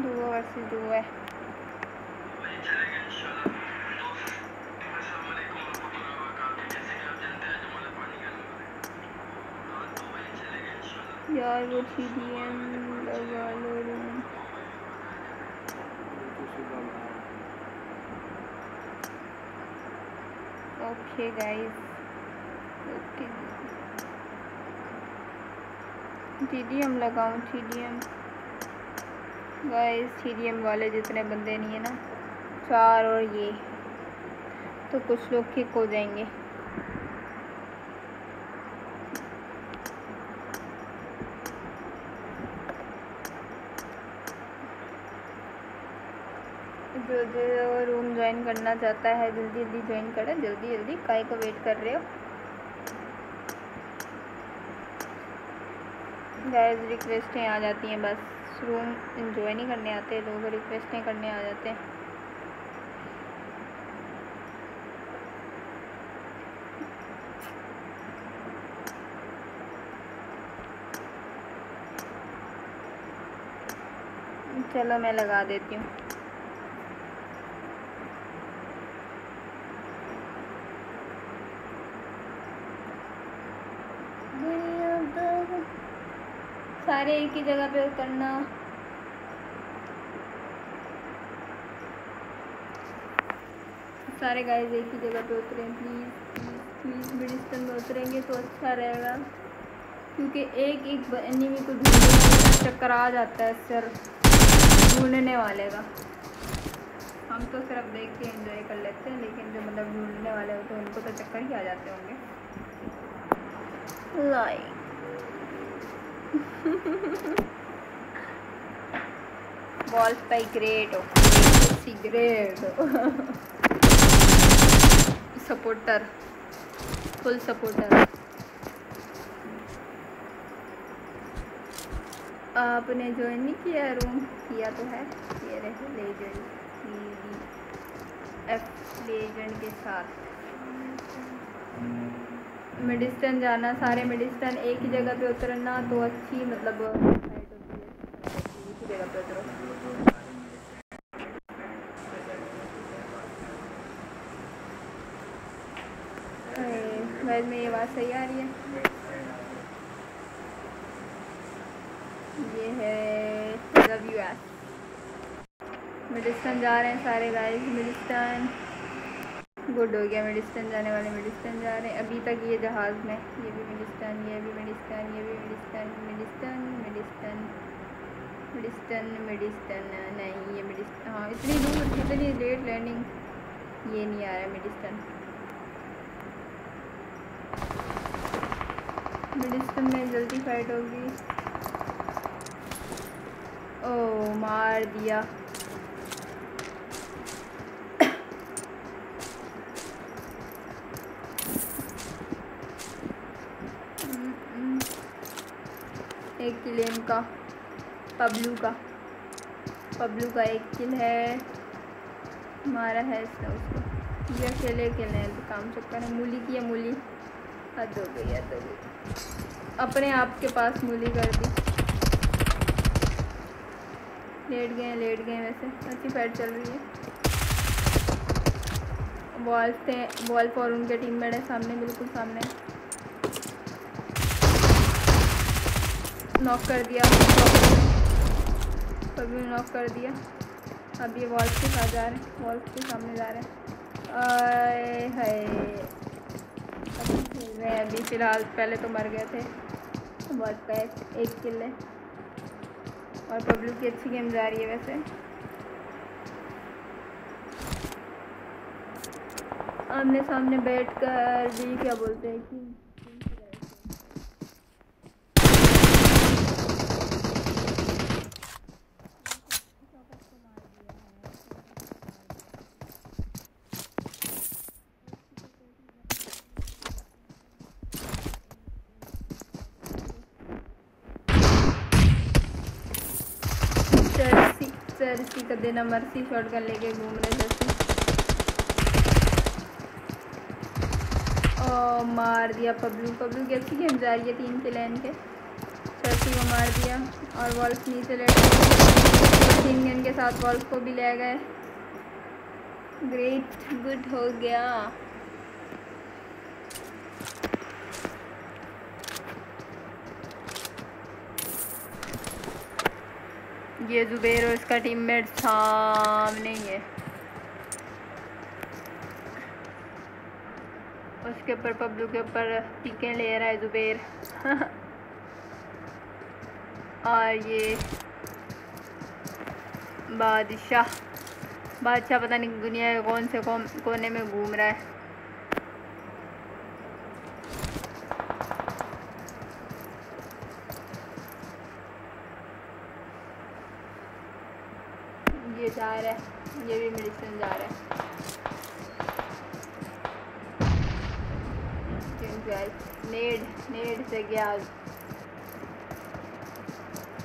डुओ वर्सेस डुओ यार वो थी डी एम लगा लो room okay guys okay T D M लगाऊँ T D M guys T D M वाले जितने बंदे नहीं है ना, चार और ये। तो कुछ लोग ठीक हो जाएँगे जो जो रूम करना चाहता है। जल्दी जल्दी ज्वाइन करें। जल्दी जल्दी काय को वेट कर रहे हो? गैस रिक्वेस्टें आ जाती हैं बस। रूम इंजॉय नहीं करने आते। लोग रिक्वेस्टें करने आ जाते हैं। चलो मैं लगा देती हूँ। सारे एक ही जगह पे उतरना। सारे गाइस एक ही जगह पे उतरें प्लीज़ प्लीज़ मिडिस्टन में उतरेंगे तो अच्छा रहेगा। क्योंकि एक एक एनिमी को ढूँढने चक्कर आ जाता है सर, ढूँढने वाले का। हम तो सिर्फ़ देख के एंजॉय कर लेते हैं, लेकिन जो मतलब ढूँढने वाले होते हैं, उनको तो चक्कर ही आ जाते होंगे। Like ball spike great cigarette supporter full supporter आपने ज्वाइन नहीं किया रूम किया तो है. ये रहे लेजेंड एफ़ लेजेंड के साथ. मिडिस्टन जाना, सारे मिडिस्टन एक ही जगह पे उतरना तो अच्छी मतलब एक में ये बात सही आ रही है? ये है डब्ल्यू एस मिडिस्टन जा रहे हैं सारे गाइस मिडिस्टन गुड हो गया मिडिस्टन जाने वाले मिडिस्टन जा रहे हैं। अभी तक ये जहाज़ में, ये भी मिडिस्टन ये भी मिडिस्टन ये भी मिडिस्टन मिडिस्टन मिडिस्टन मिडिस्टन मिडिस्टन नहीं, ये मिडिस्टन हाँ इतनी दूर, इतनी लेट लैंडिंग ये नहीं आ रहा है मिडिस्टन मिडिस्टन में जल्दी फाइट होगी। ओ मार दिया। एक किल है इनका पबलू का। पबलू का एक किल है, मारा है इसने उसको। ये अकेले अकेले तो काम चक्कर है। मूली की है, मूली। हद हो गई, हद हो गई। अपने आप के पास मूली कर दी। लेट गए लेट गए वैसे। अच्छी फाइट चल रही है। बॉल थे, बॉल फॉर उनके टीममेट है, सामने, बिल्कुल सामने। नॉक कर दिया कभी नॉक कर दिया। अब ये वॉल्स के साथ जा रहे हैं वॉल्स के सामने जा रहे हैं। हैं अभी फ़िलहाल पहले तो मर गए थे बहुत का एक, किल और पब्लिक की अच्छी गेम जा रही है वैसे। आमने सामने बैठ कर भी क्या बोलते हैं कि सरसी का देना मर्सी शॉट कर लेके घूम रहे जैसे और मार दिया पब्लू। पब्लू कैसी गेम जा रही है तीन के लाइन के? सरसी को मार दिया और वॉल्फ नीचे लेट तीन गेंद के साथ वॉल्फ को भी ले गए। ग्रेट गुड हो गया। ये जुबेर और इसका टीममेट सामने ही है। उसके ऊपर पब्लू के ऊपर टीके ले रहा है जुबेर। और ये बादशाह। बादशाह पता नहीं दुनिया के कौन से कौन कोने में घूम रहा है। ये जा रहा है। ये भी मेडिसिन जा रहा है। नेड नेड से गया।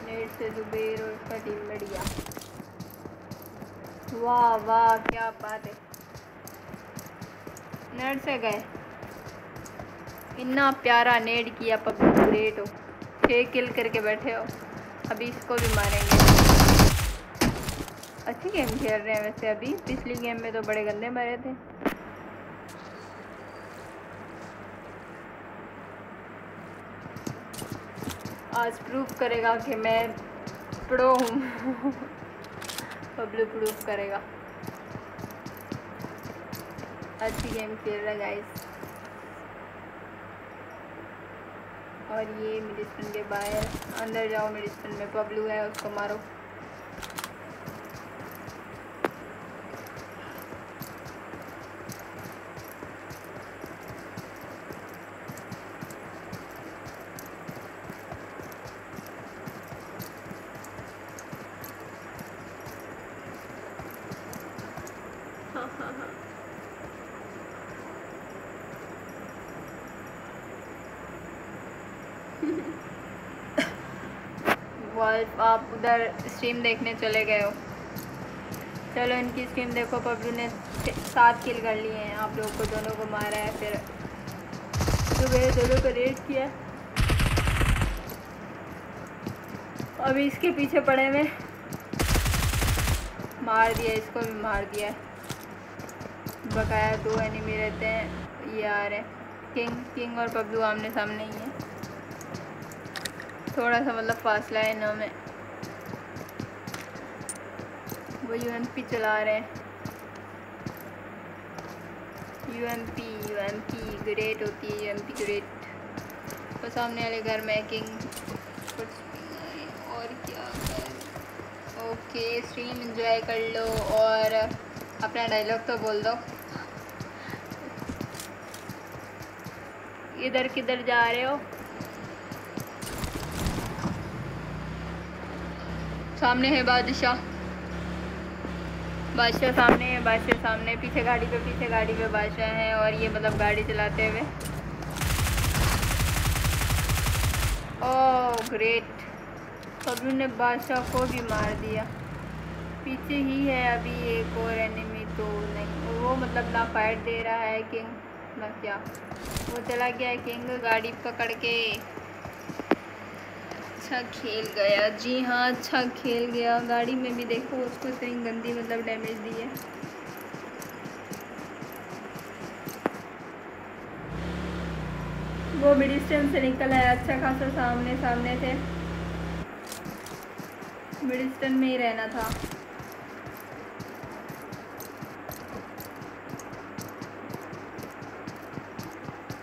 नेड से जुबेर और उसका टीम में गया। वाह वाह, क्या बात है। नेट से गए। इतना प्यारा नेड किया पब्लिक ग्रेट हो। छः किल करके बैठे हो। अभी इसको भी मारेंगे। अच्छी गेम खेल रहे हैं वैसे अभी। पिछली गेम में तो बड़े गंदे मरे थे। आज प्रूफ करेगा कि मैं प्रो हूँ। पब्लिक प्रूफ करेगा। अच्छी गेम खेल रहा है गाइस और ये मेडिसिन के बाहर अंदर जाओ मेडिसिन में पब्लू है, उसको मारो वॉल्फ आप उधर स्ट्रीम देखने चले गए हो। चलो इनकी स्ट्रीम देखो, पब्लू ने सात किल कर लिए हैं। आप लोगों को दोनों को मारा है, फिर सुबह दोनों को रेड किया अभी इसके पीछे पड़े हुए। मार दिया, इसको भी मार दिया बकाया दो एनिमी रहते हैं, ये आ रहे किंग किंग और पब्लू आमने सामने ही है। थोड़ा सा मतलब फासला है यूएमपी चला रहे हैं। यूएमपी यूएमपी ग्रेट होती है यूएमपी ग्रेट तो सामने वाले घर में किंग और क्या ओके स्ट्रीम एंजॉय कर लो और अपना डायलॉग तो बोल दो। इधर किधर जा रहे हो? सामने है बादशाह। बादशाह सामने है, बादशाह सामने पीछे गाड़ी पे, पीछे गाड़ी पे बादशाह है और ये मतलब गाड़ी चलाते हुए। ओह ग्रेट पब्लू ने बादशाह को भी मार दिया। पीछे ही है अभी एक और एनिमी तो नहीं। वो मतलब ना फाइट दे रहा है किंग ना क्या। वो चला गया है किंग गाड़ी पकड़ के। अच्छा खेल गया। जी हाँ अच्छा खेल गया। गाड़ी में भी देखो, उसको कहीं गंदी मतलब डैमेज दी है। वो मिड स्टैंड से निकल आया अच्छा खासा सामने सामने थे। मिड स्टैंड में ही रहना था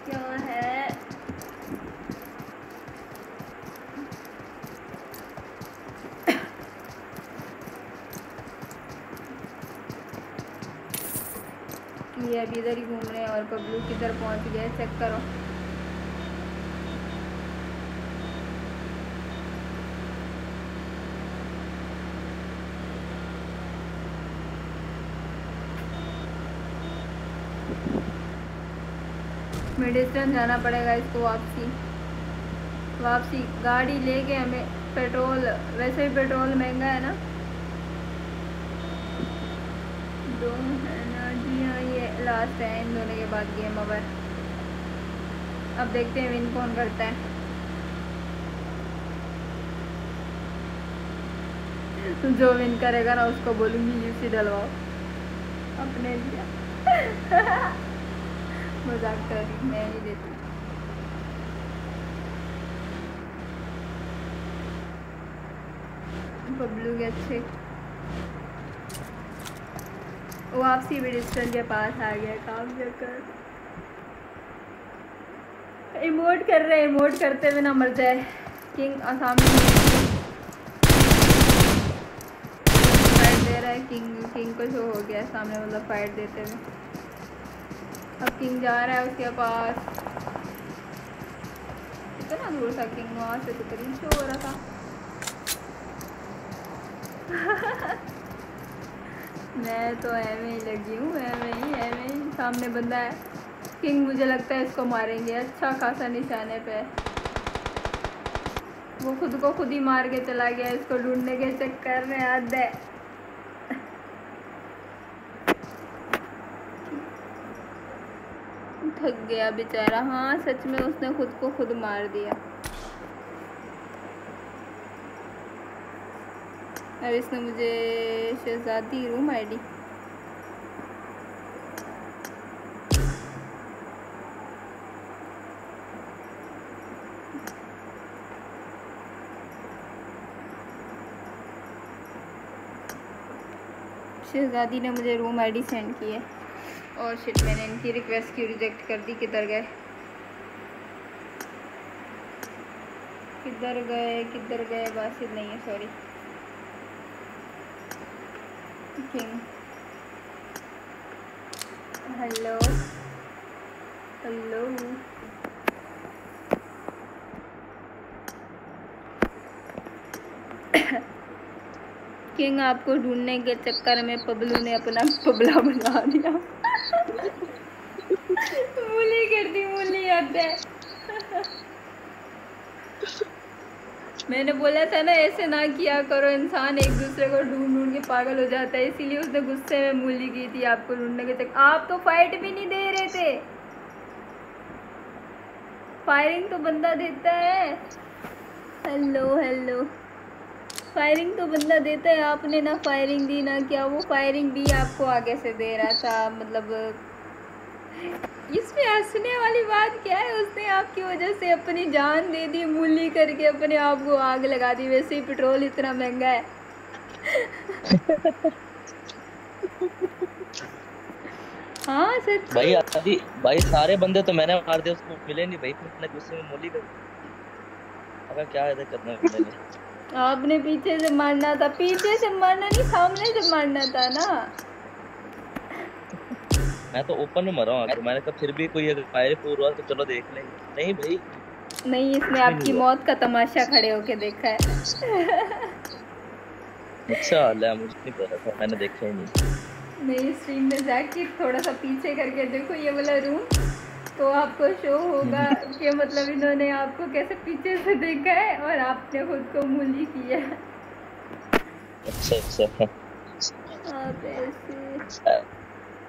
क्या है ये अभी इधर और पब्लू किधर पहुँच गया चेक करो। मेडिसन जाना पड़ेगा इसको वापसी। वापसी। गाड़ी लेके हमें। पेट्रोल, वैसे भी पेट्रोल महँगा है ना? जी हाँ। ये लास्ट है, इन दोनों के बाद गेम ओवर अब देखते हैं विन कौन करता है. जो विन करेगा ना, उसको बोलूँगी यूसी डलवाओ. अपने लिए. मज़ाक कर रही मैं नहीं देती. बबलू के अच्छे वापसी भी डिस्टेंस के पास आ गया, काम चक्कर इमोट कर रहे इमोट करते हुए ना मर जाए। किंग सामने फाइट दे रहा है, किंग किंग को शो हो गया है सामने मतलब फाइट देते हुए। अब किंग जा रहा है उसके पास। कितना दूर था किंग, वहाँ से तो करीब शो हो रहा था। मैं तो एम ही लगी हूँ एम ही एम ही। सामने बंदा है। किंग मुझे लगता है इसको मारेंगे। अच्छा खासा निशाने पे। वो खुद को खुद ही मार के चला गया इसको ढूँढने के चक्कर में हद है। थक गया बेचारा। हाँ सच में उसने खुद को खुद मार दिया। और इसने मुझे शहजादी रूम आईडी शहजादी ने मुझे रूम आईडी सेंड की है। और शिट मैंने इनकी रिक्वेस्ट क्यों रिजेक्ट कर दी? किधर गए? किधर गए? किधर गए? बासित नहीं है sorry king hello hello king आपको ढूँढने के चक्कर में पबलू ने अपना पबला बना दिया। मूली कर दी, मूली याद है मैंने बोला था ना, ऐसे ना किया करो, इंसान एक दूसरे को ढूंढ ढूंढ के पागल हो जाता है। इसीलिए उसने गुस्से में मूली की थी आपको ढूँढने के चक्कर। आप तो फाइट भी नहीं दे रहे थे। फायरिंग तो बंदा देता है। हेलो हेलो फायरिंग तो बंदा देता है। आपने ना फायरिंग दी, ना क्या। वो फायरिंग भी आपको आगे से दे रहा था। मतलब इसमें हंसने वाली बात क्या है? उसने आपकी वजह से अपनी जान दे दी मूली करके अपने आप को आग लगा दी। वैसे ही पेट्रोल इतना महँगा है। हाँ सच भाई आदि भाई सारे बंदे तो मैंने मार दिए उसको मिले नहीं भाई। इतने गुस्से में मोली कर अगर क्या है करना मैंने आपने पीछे से मारना था। पीछे से मारना नहीं सामने से मारना था ना। मैं तो ओपन में मरा हूँ आखिर मैंने कहा फिर भी कोई अगर फायर फोर हुआ तो चलो देख लेंगे। नहीं भाई। नहीं इसमें आपकी मौत का तमाशा खड़े होके देखा है। अच्छा हाल है मुझे नहीं पता था मैंने देखा ही नहीं। मेरी स्ट्रीम में जाके थोड़ा सा पीछे करके देखो ये वाला रूम तो आपको शो होगा कि मतलब इन्होंने आपको कैसे पीछे से देखा है और आपने खुद को मूली किया। अच्छा अच्छा। आप ऐसे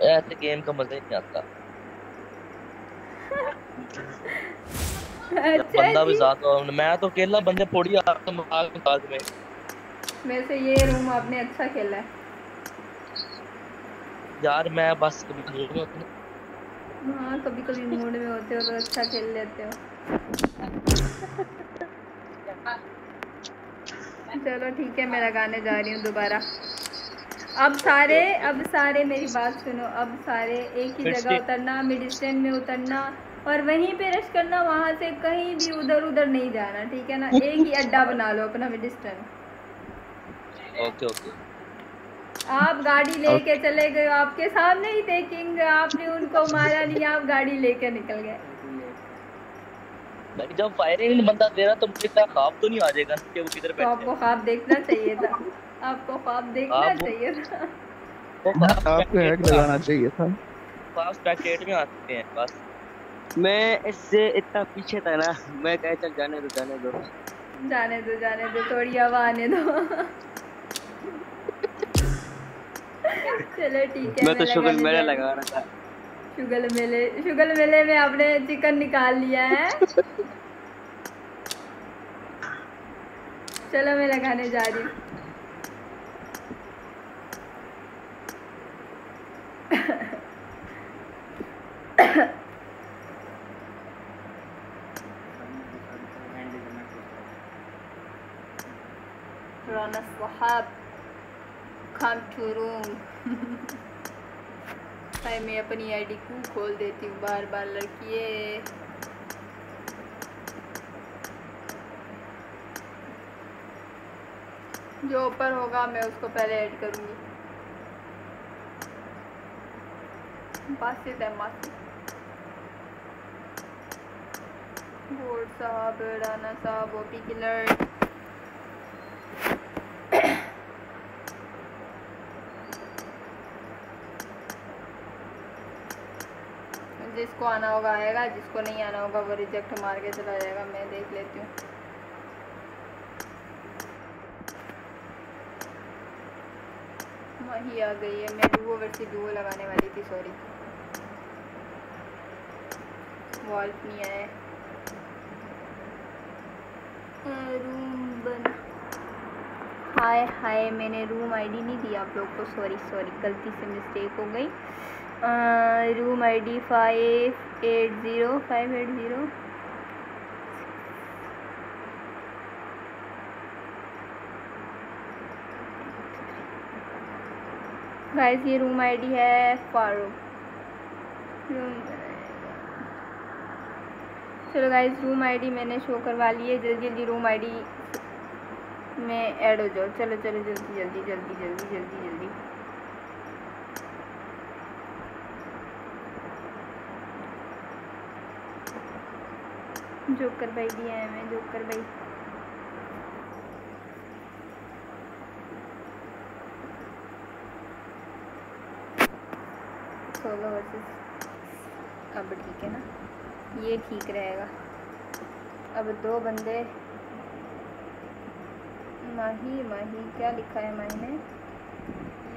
ऐसे गेम का मज़ा ही नहीं आता। अच्छा बंदा भी ज़्यादा हो मैं तो अकेला बंदे फोड़ी आता मज़ाक मज़ाक में वैसे ये रूम आपने अच्छा खेला है। यार मैं बस कभी मूड में होता हूँ। हाँ कभी कभी मूड में होते हो तो अच्छा खेल लेते हो। चलो ठीक है मैं लगाने जा रही हूँ दोबारा। अब सारे अब सारे मेरी बात सुनो अब सारे एक ही जगह उतरना मिड स्टैंड में उतरना और वहीं पे रश करना वहाँ से कहीं भी उधर उधर नहीं जाना ठीक है ना? एक ही अड्डा बना लो अपना मिड स्टैंड ओके ओके आप गाड़ी लेके चले गए आपके सामने ही थे किंग आपने उनको मारा नहीं आप गाड़ी लेके निकल गए। जब फायरिंग बंदा दे रहा तो मुझे ख्वाब तो नहीं आ जाएगा कि वो किधर तो बैठे आपको ख्वाब देखना चाहिए था। आपको ख्वाब देखना आप चाहिए था। हैं आपको हैक लगाना चाहिए था। ख्वाब स्पेक्टेट में आते हैं बस। मैं इससे इतना पीछे था ना मैं कहे चल जाने दो जाने दो। जाने दो जाने दो थोड़ी हवा आने दो। चलो ठीक है मैं तो शुगर मेरे जा- लगा रहा था। शुगर मेले शुगर मेले में आपने चिकन निकाल लिया है। चलो मैं लगाने जा रही हूँ। राना साहब कम टू रूम भाई मैं अपनी आईडी क्यों खोल देती हूँ? बार बार लड़किए जो ऊपर होगा, मैं उसको पहले ऐड करूँगी। बासित है मासी बोर्ड साहब राना साहब ओपी किलर। जिसको आना होगा आएगा, जिसको नहीं आना होगा वो रिजेक्ट मार के चला जाएगा, मैं देख लेती हूँ। वही आ गई है, मैं डुओ वर्सी डुओ लगाने वाली थी सॉरी वॉल्फ नहीं आया रूम बन हाय हाय, मैंने रूम आईडी नहीं दी आप लोग को सॉरी सॉरी गलती से मिस्टेक हो गई। Room ID five eight zero five eight zero guys ये रूम आईडी है फारूक रूम चलो गाइस रूम आईडी मैंने शो करवा ली है। जल्दी जल्दी रूम आईडी में ऐड हो जाओ। चलो चलो, जल्दी जल्दी जल्दी जल्दी जल्दी जल्दी। जोकर भाई भी हैं जोकर भाई। सोलो वर्सेस अब ठीक है ना? ये ठीक रहेगा। अब दो बंदे। माही माही, क्या लिखा है माही ने?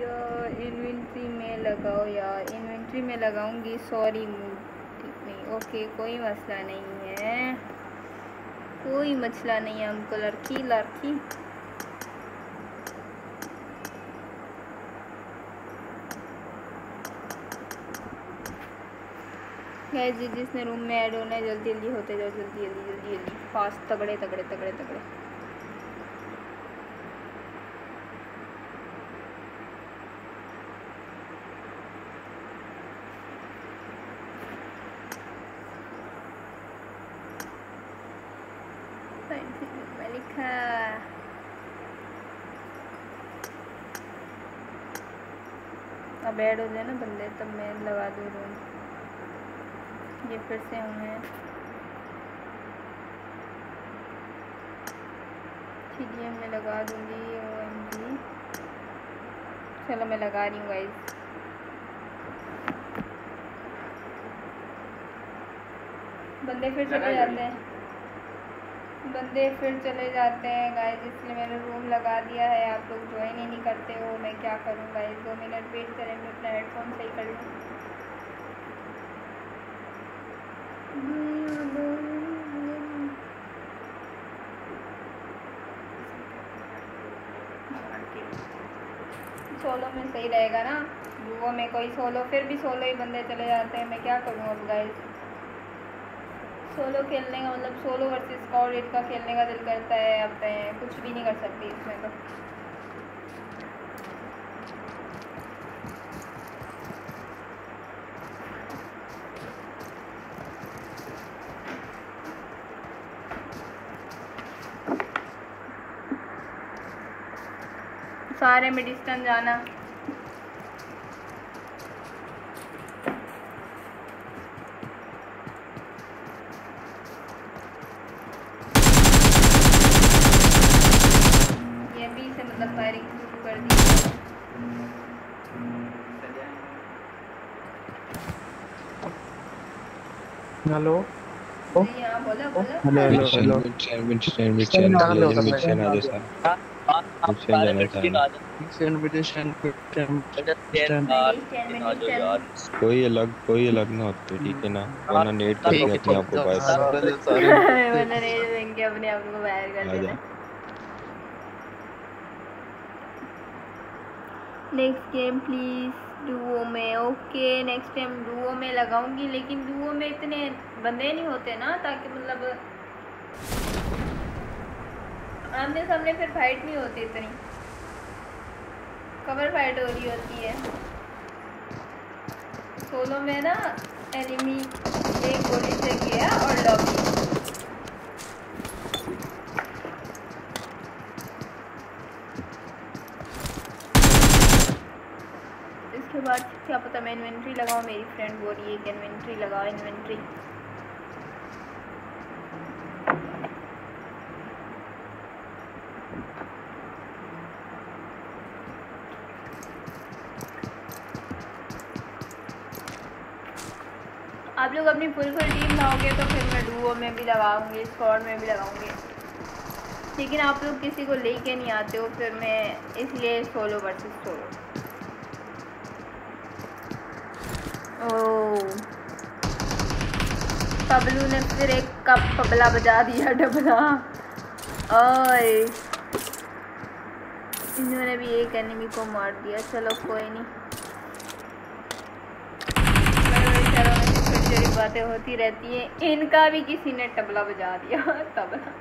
यो इन्वेंट्री में लगाओ यार। इन्वेंट्री में लगाऊँगी, सॉरी ठीक नहीं, ओके, कोई मसला नहीं है। कोई मसला नहीं है हमको, लड़की लड़की। गैस जिसने रूम में ऐड होना है, जल्दी जल्दी होते जाओ, जल्दी जल्दी जल्दी जल्दी। फास्ट तगड़े तगड़े तगड़े तगड़े। लिखा। अब ऐड हो जाए ना बंदे, तब मैं लगा दूँ रूम ये फिर से हुए ठीक है मैं लगा दूँगी ओ एम जी चलो मैं लगा रही हूँ गाइस बंदे फिर चले जाते हैं। बंदे फिर चले जाते हैं गाइस इसलिए मैंने रूम लगा दिया है। आप लोग ज्वाइन ही नहीं करते हो मैं क्या करूँ गाइस दो मिनट वेट करें मैं अपना हेडफोन सही कर लूँ। सही रहेगा ना? वो में कोई सोलो फिर भी सोलो ही बंदे चले जाते हैं। मैं क्या करूँ अब गाइस सोलो खेलने का मतलब सोलो वर्सेस स्कॉट का खेलने का दिल करता है अब मैं। कुछ भी नहीं कर सकती इसमें तो। सारे में डिस्टेंस जाना ये भी से मतलब फायरिंग शुरू कर दी हेलो। हाँ बोलो बोलो। Hello hello hello. Sandwich sandwich sandwich sandwich sandwich sandwich कोई अलग कोई अलग ना होते ठीक है ना? वरना नेट ठीक करके है, अपने आप को बाहर वरना नहीं देंगे अपने आप को बाहर कर देना। नेक्स्ट गेम प्लीज़ डुओ में। ओके नेक्स्ट टाइम डुओ में लगाऊँगी लेकिन डुओ में इतने बंदे नहीं होते ना, ताकि मतलब आमने सामने फिर फाइट नहीं होती इतनी। कवर फाइट हो रही होती है। सोलो में ना एनिमी एक गोली से गया और लॉबी इसके बाद क्या पता मैं इन्वेंट्री लगाऊँ, मेरी फ्रेंड बोल रही है कि इन्वेंट्री लगाओ इन्वेंट्री आप लोग अपनी फुल फुल टीम लाओगे तो फिर मैं डुओ में भी लगाऊँगी स्क्वाड में भी लगाऊँगी। लेकिन आप लोग किसी को लेके नहीं आते हो, फिर मैं इसलिए solo versus solo oh Pablu ने फिर एक कप पबला बजा दिया, डबला। और इन्होंने भी एक एनिमी को मार दिया, चलो कोई नहीं चलो छोटी बातें होती रहती हैं। इनका भी किसी ने तबला बजा दिया तबला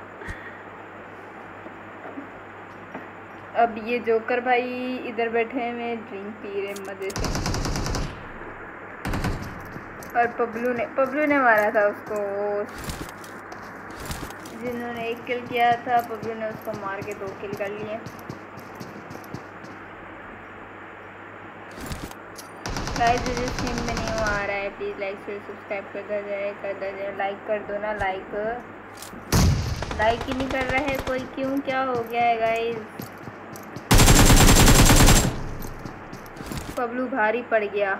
अब ये जोकर भाई इधर बैठे हैं ड्रिंक पी रहे मज़े से। और पबलू ने पबलू ने मारा था उसको। जिन्होंने एक किल किया था, पबलू ने उसको मार के दो किल कर लिए। गाइस जिस स्ट्रीम में नहीं आ रहा है प्लीज़ लाइक शेयर सब्सक्राइब कर दिया जाए कर दिया जाए लाइक कर दो ना लाइक लाइक ही नहीं कर रहा है कोई. क्यों? क्या हो गया है गाइस पबलू भारी पड़ गया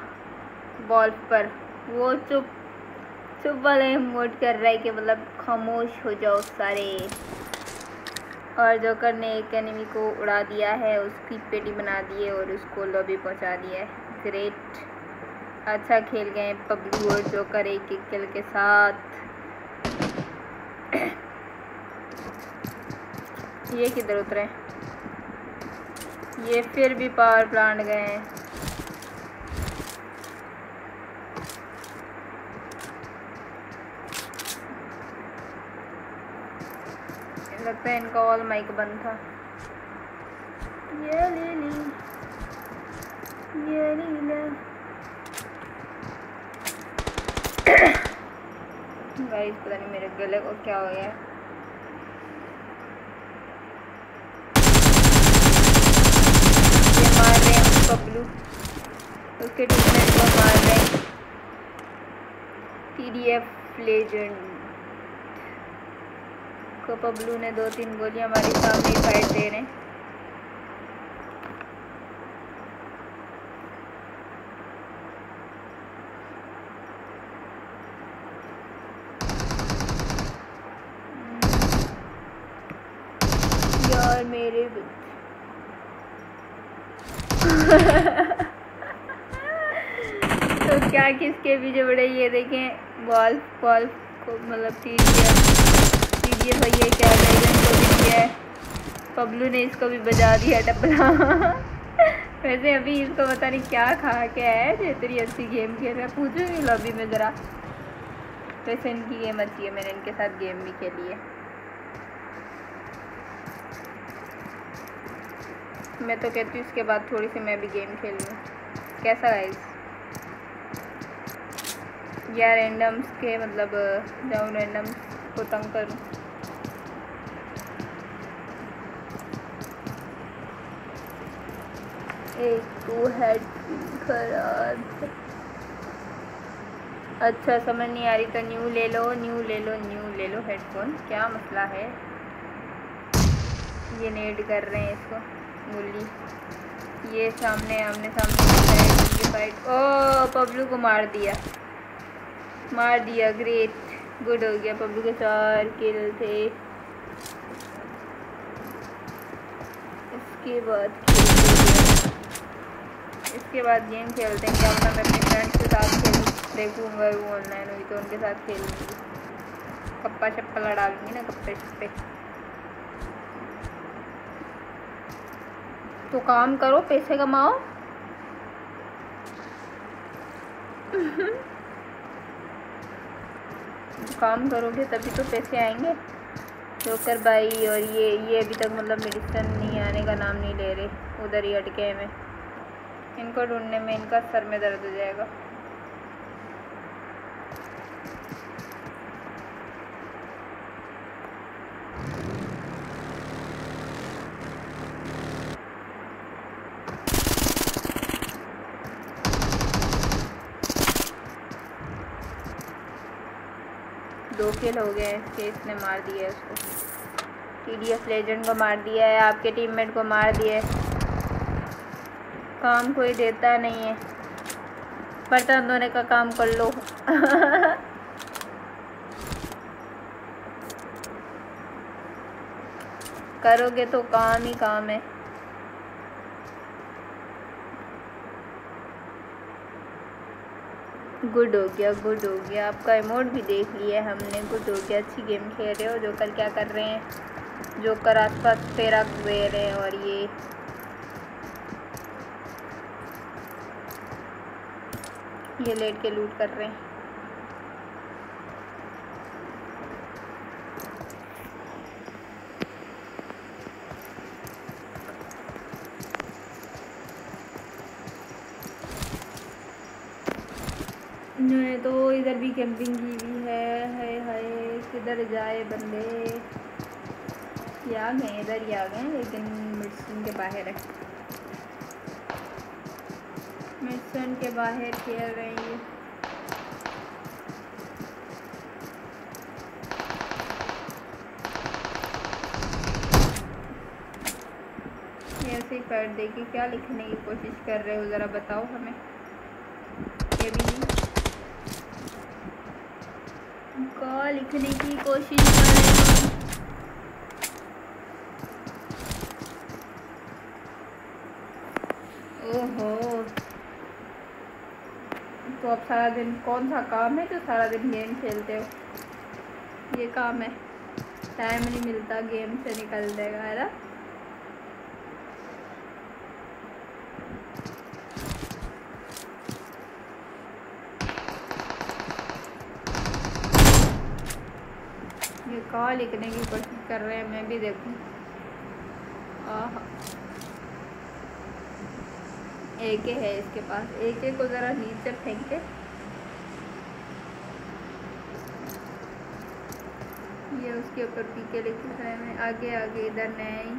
बॉल पर. वो चुप चुप वाले मोड कर रहा है कि मतलब खामोश हो जाओ सारे. और जोकर ने एक एनिमी को उड़ा दिया है, उसकी पेटी बना दी है और उसको लॉबी पहुँचा दिया है. ग्रेट अच्छा खेल गए पबलू और जोकर एक एक किल के साथ। ये किधर उतरे? ये फिर भी पावर प्लांट गए हैं। लगता है इनका ऑल माइक बंद था। ये ले, ली। ये लीला गाइस पता नहीं मेरे गले को क्या हो गया। ये मार रहे हैं पपलू उसके टीममेट को मार रहे हैं। टीडीएफ लेजेंड को पबलू ने दो तीन गोलियाँ हमारे सामने फाइट दे रहे हैं यार मेरे तो क्या किसके पीछे बड़े ये देखें बॉल बॉल को मतलब ये क्या ड्रैगन को भी दिया है। पबलू ने इसको भी बजा दिया टपला वैसे अभी इसको पता नहीं क्या खा के है, जो इतनी अच्छी गेम खेल रहा है। पूछूँगी लॉबी में ज़रा। वैसे इनकी गेम अच्छी है, मैंने इनके साथ गेम भी खेली है। मैं तो कहती हूँ इसके बाद थोड़ी सी मैं भी गेम खेल। कैसा गाइस या रैंडम्स के मतलब जाऊँ रैंडम्स को तंग करूँ एक तो हेड खराब अच्छा समझ नहीं आ रही तो न्यू ले लो न्यू ले लो न्यू ले लो हेडफोन क्या मसला है ये नेड कर रहे हैं इसको मुरली ये सामने आमने सामने ओ पबलू को मार दिया मार दिया ग्रेट गुड हो गया पबलू के चार किल थे। इसके बाद इसके बाद गेम खेलते हैं। क्या पता मैं अपने फ्रेंड्स के साथ खेल। देखूँगा वो ऑनलाइन हुई तो उनके साथ खेलूँगी। कप्पा शप्पा लड़ा लूँगी ना, कप्पे शप्पे। तो काम करो, पैसे कमाओ। काम करोगे तभी तो पैसे आएँगे। जोकर भाई और ये ये अभी तक मतलब मेडिसिन नहीं आने का नाम नहीं ले रहे। उधर ही अटके हैं में। इनको ढूँढने में इनका सर में दर्द हो जाएगा। दो किल हो गए इसके इसने मार दिया है उसको। टी लेजेंड को मार दिया है, आपके टीममेट को मार दिया है। काम कोई देता नहीं है। बर्तन धोने का काम कर लो। करोगे तो काम ही काम है। गुड हो गया, गुड हो गया। आपका इमोट भी देख लिया हमने। गुड हो गया, अच्छी गेम खेल रहे हो। जोकर क्या कर रहे हैं? जोकर आसपास फेरा दे रहे हैं और ये। ये लेट के लूट कर रहे हैं। इन्होंने तो इधर भी कैंपिंग की हुई है, हाय हाय, किधर जाए बंदे? आ गए इधर ही आ गए लेकिन मिडसन के बाहर है। मिडसन के बाहर खेल रहे हैं। ऐसे ही कर दे क्या लिखने की कोशिश कर रहे हो, ज़रा बताओ हमें ये भी क्या लिखने की कोशिश कर ओहो। तो आप सारा दिन कौन सा काम है जो सारा दिन गेम खेलते हो? ये काम है। टाइम नहीं मिलता गेम से निकल देगा है ना ये कहाँ लिखने की कोशिश कर रहे हैं, मैं भी देखूँ। एक है इसके पास। एक को ज़रा नीचे फेंके। ये उसके ऊपर पीके लिखे रहे हैं। आगे आगे, इधर नहीं।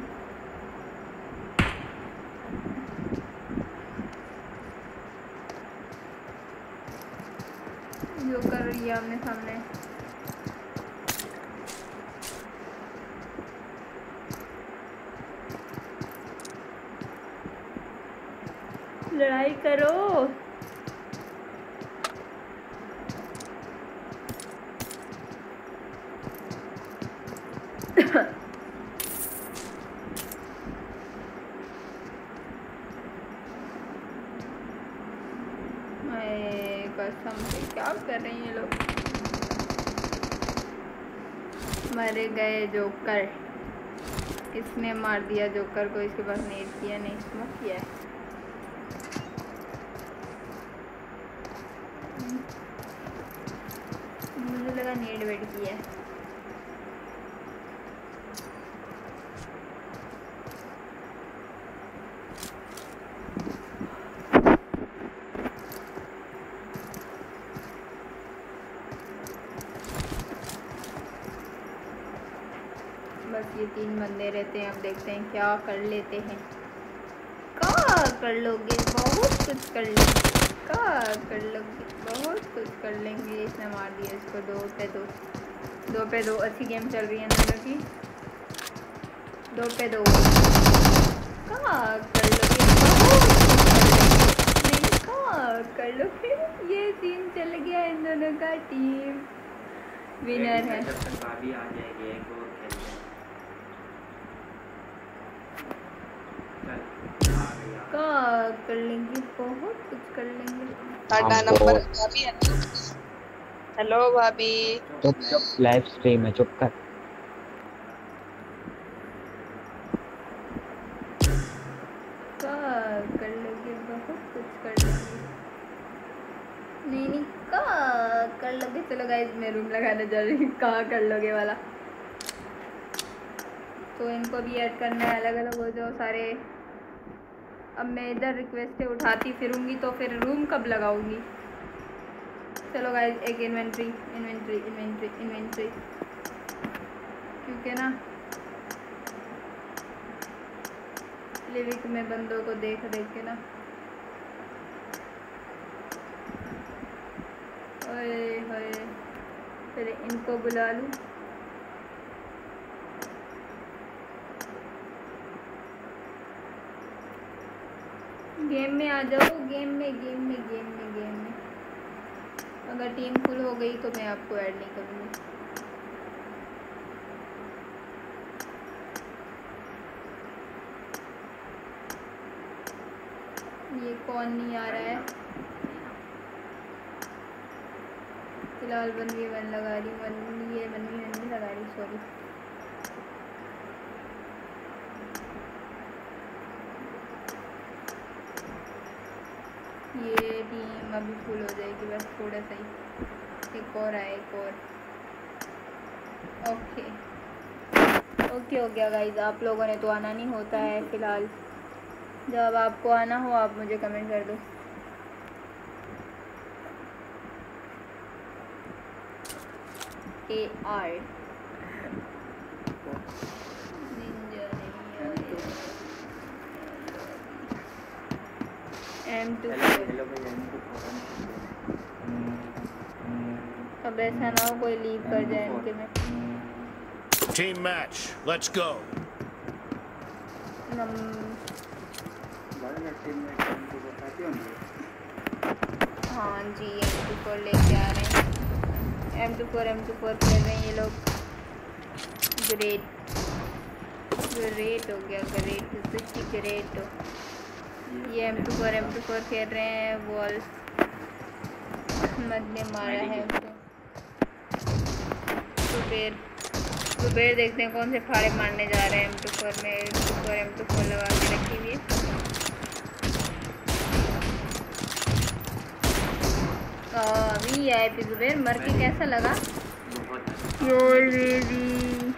जो कर रही है आमने सामने लड़ाई करो मैं कसम से क्या कर रही हैं लोग मरे गए जोकर। किसने मार दिया जोकर को इसके पास नेट किया नहीं स्मोक किया है मुझे लगा नेट वेट किया है बस ये तीन बंदे रहते हैं अब देखते हैं क्या कर लेते हैं। क्या कर लोगे, बहुत कुछ कर लेंगे। क्या कर लोगे, बहुत कुछ कर लेंगे। इसने मार दिया इसको, दो पे दो। दो पे दो, अच्छी गेम चल रही है दोनों की। दो पे दो। क्या कर लोगे कर कर लोगे, ये सीन चल गया इन दोनों का टीम विनर हैं का कर लेंगे बहुत कुछ कर लेंगे। साडा नंबर भाभी है हेलो भाभी। चुप चुप लाइव स्ट्रीम है चुप कर। कर लेंगे बहुत कुछ कर लेंगे। नहीं नहीं का कर लोगे? चलो गाइस मैं रूम लगाने जा रही हूँ। कहाँ कर लोगे वाला? तो इनको भी ऐड करना है अलग अलग हो जाओ सारे। अब मैं इधर रिक्वेस्ट उठाती, फिरूँगी तो फिर रूम कब लगाऊँगी? चलो गाइस एक इन्वेंट्री इन्वेंट्री इन्वेंट्री इन्वेंट्री क्योंकि ना लिविक में बंदों को देख देख के ना। ओए होए पहले इनको बुला लूँ। गेम में आ जाओ, गेम में गेम में गेम में गेम में। अगर टीम फुल हो गई तो मैं आपको ऐड नहीं करूँगी। ये कौन नहीं आ रहा है? फ़िलहाल वन वी वन लगा रही वन ये वन वी वन नहीं लगा रही सॉरी टीम अभी फुल हो जाएगी, बस थोड़ा सा ही। एक और आए एक और। ओके ओके हो गया गाइज़ आप लोगों ने तो आना नहीं होता है, फ़िलहाल। जब आपको आना हो, आप मुझे कमेंट कर दो। ए आर एम टू अब ऐसा ना हो कोई लीव कर जाए इनके में। टीम में इनको बताते होंगे हाँ जी एम टू फोर लेके आ रहे हैं। M two four M two four खेल रहे हैं ये लोग। ग्रेट ग्रेट हो गया ग्रेट सच्ची ग्रेट हो। ये M two four M two four खेल रहे हैं वॉल मद ने मारा है उसे सुबेर सुबेर देखते हैं कौन से फाड़े मारने जा रहे हैं एम टू फोर में। M two four M two four लगा के रखी हुई है। आ, अभी आए पे जुबेर मर के कैसा लगा? योर बेबी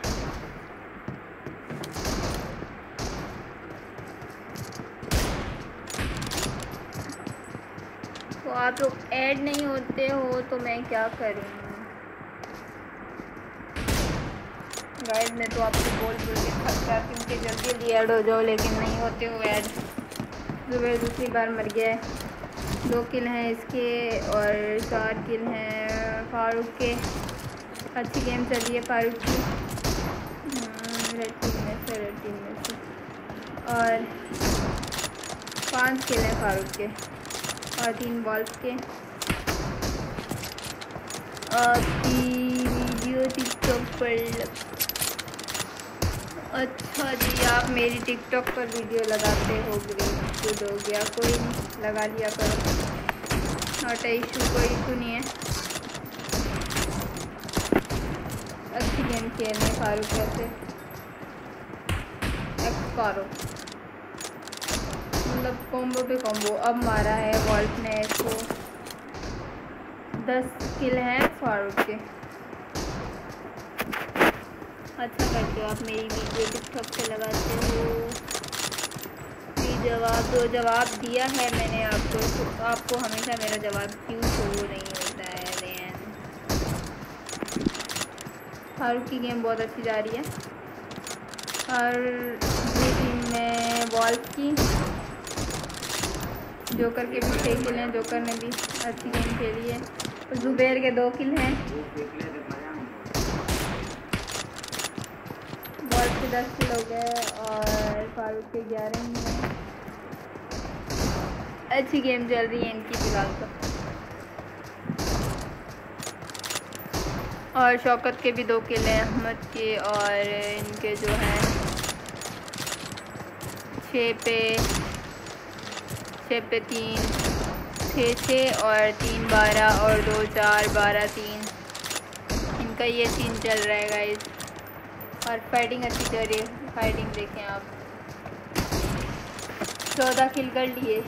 तो आप लोग ऐड नहीं होते हो तो मैं क्या करूँ? गाइस मैं तो आपको बोल बोल के थक जाती हूँ कि जल्दी ऐड हो जाओ, लेकिन नहीं होते हो ऐड जुबेर दूसरी बार मर गया दो किल हैं इसके और चार किल हैं फारूक के। अच्छी गेम चल रही है फारूक की। रेड टीम में से रेड टीम में से। और पाँच किल हैं फारूक के और तीन बॉल्स के। और तीन वीडियो टिकटॉक पर अच्छा जी, आप मेरी टिकटॉक पर वीडियो लगाते हो गुड हो गया। कोई नहीं लगा लिया करो। नॉट इशू कोई इशू नहीं है। अच्छी गेम खेलने फारूक कैसे एक्सपारो मतलब कॉम्बो पे कॉम्बो अब मारा है वॉल्फ ने इसको। दस किल हैं फारूक के। अच्छा करते हो आप मेरी वीडियो टिकटॉक पे लगाते हो? जवाब दो जवाब दिया है मैंने आपको तो आपको हमेशा मेरा जवाब क्यों शो नहीं होता है रेन फारूक की गेम बहुत अच्छी जा रही है। और ये टीम में वॉल्फ की। जोकर के भी छः किल हैं जोकर ने भी अच्छी गेम खेली है। जुबैर के दो किल हैं बॉल के दस हो गए और फारूक के ग्यारह ही हैं। अच्छी गेम चल रही है इनकी फ़िलहाल तो। और शौकत के भी दो किल हैं, अहमद के और इनके जो हैं। छः पे छः पे तीन छः छः और तीन बारह और दो चार बारह तीन। इनका ये सीन चल रहा है गाइस और फाइटिंग अच्छी चल रही है। फाइटिंग देखें आप। चौदह किल कर लिए।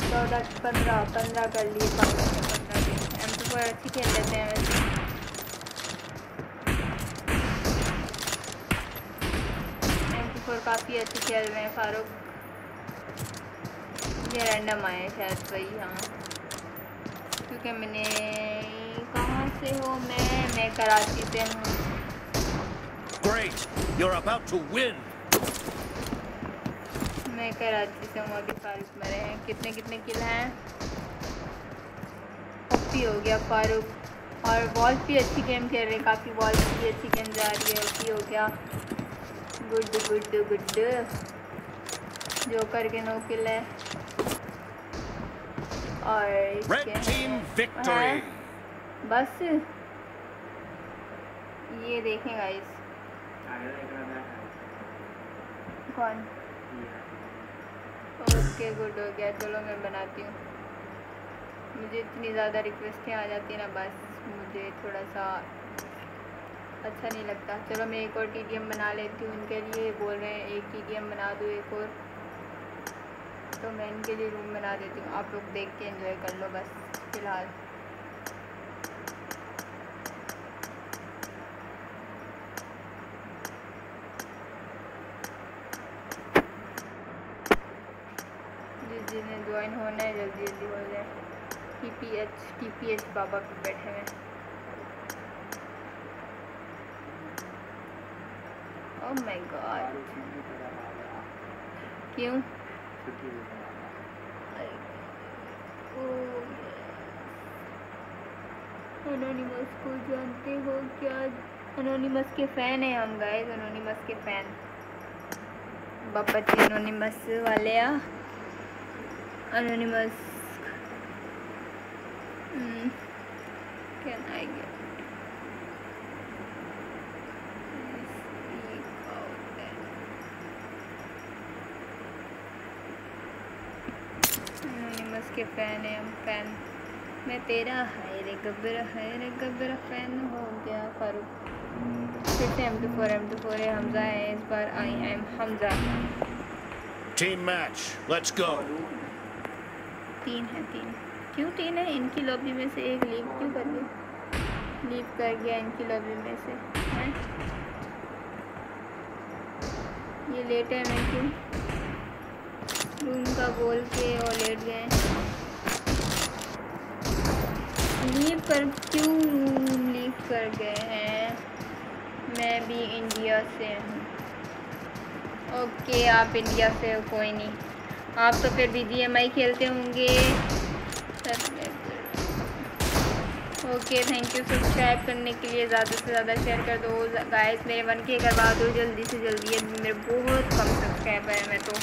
चौदह पंद्रह पंद्रह कर लिए। पंद्रह एम अच्छी खेल लेते हैं वैसे। फोर काफ़ी अच्छे खेल रहे हैं फारूक। ये रैंडम आए शायद वही हाँ। क्योंकि मैंने से हो मैं मैं कराची से हूँ। Great. You're about to win. मैं कराची से हूँ अभी फारूक मरे हैं। कितने कितने किल हैं? ओपी हो गया फारूक। और वॉल्स भी अच्छी गेम खेल रहे हैं काफ़ी वॉल्स भी अच्छी गेम जा रही है। ओपी हो गया। Good good good. जोकर के नो किल है। और Red team victory. बस। ये देखें गाइस कौन? ओके गुड हो गया। चलो मैं बनाती हूँ। मुझे इतनी ज़्यादा रिक्वेस्टें आ जाती हैं ना, बस मुझे थोड़ा सा अच्छा नहीं लगता। चलो मैं एक और टी बना लेती हूँ। उनके लिए बोल रहे हैं, एक टी बना दो, एक और। तो मैं इनके लिए रूम बना देती हूँ। आप लोग देख के एंजॉय कर लो बस, फ़िलहाल। जिन्हें ज्वाइन होना है, जल्दी जल्दी हो जाए। T P H T P H बाबा पे बैठे हुए ओह माय गॉड क्यों? अनोनिमस को जानते हो क्या? अनोनिमस के फ़ैन हैं हम गाइस अनोनिमस के फ़ैन बापा जी अनोनिमस वाले आ anonymous can I get anonymous के फ़ैन है, हम फ़ैन मैं तेरा हाय रे, गब्बर हाय रे, गब्बर फ़ैन हो गया फारूक फिर से M two four M two four है, हमज़ा है, इस बार I am Hamza Team match. Let's go. तीन है, तीन। क्यों तीन है? इनकी लॉबी में से एक लीव क्यों कर गया लीव कर गया इनकी लॉबी में से। हैं? ये लेट है, मैं क्यों? रूम का बोल के और लेट गए लीव कर, क्यों रूम लीव कर गए हैं? मैं भी इंडिया से हूँ। ओके आप इंडिया से हो, कोई नहीं। आप तो फिर बी जी एम आई खेलते होंगे। ओके थैंक यू सब्सक्राइब करने के लिए ज़्यादा से ज़्यादा शेयर कर दो। गाइस मेरे वन के करवा दो जल्दी से जल्दी है। मेरे बहुत कम सब्सक्राइबर है मैं तो।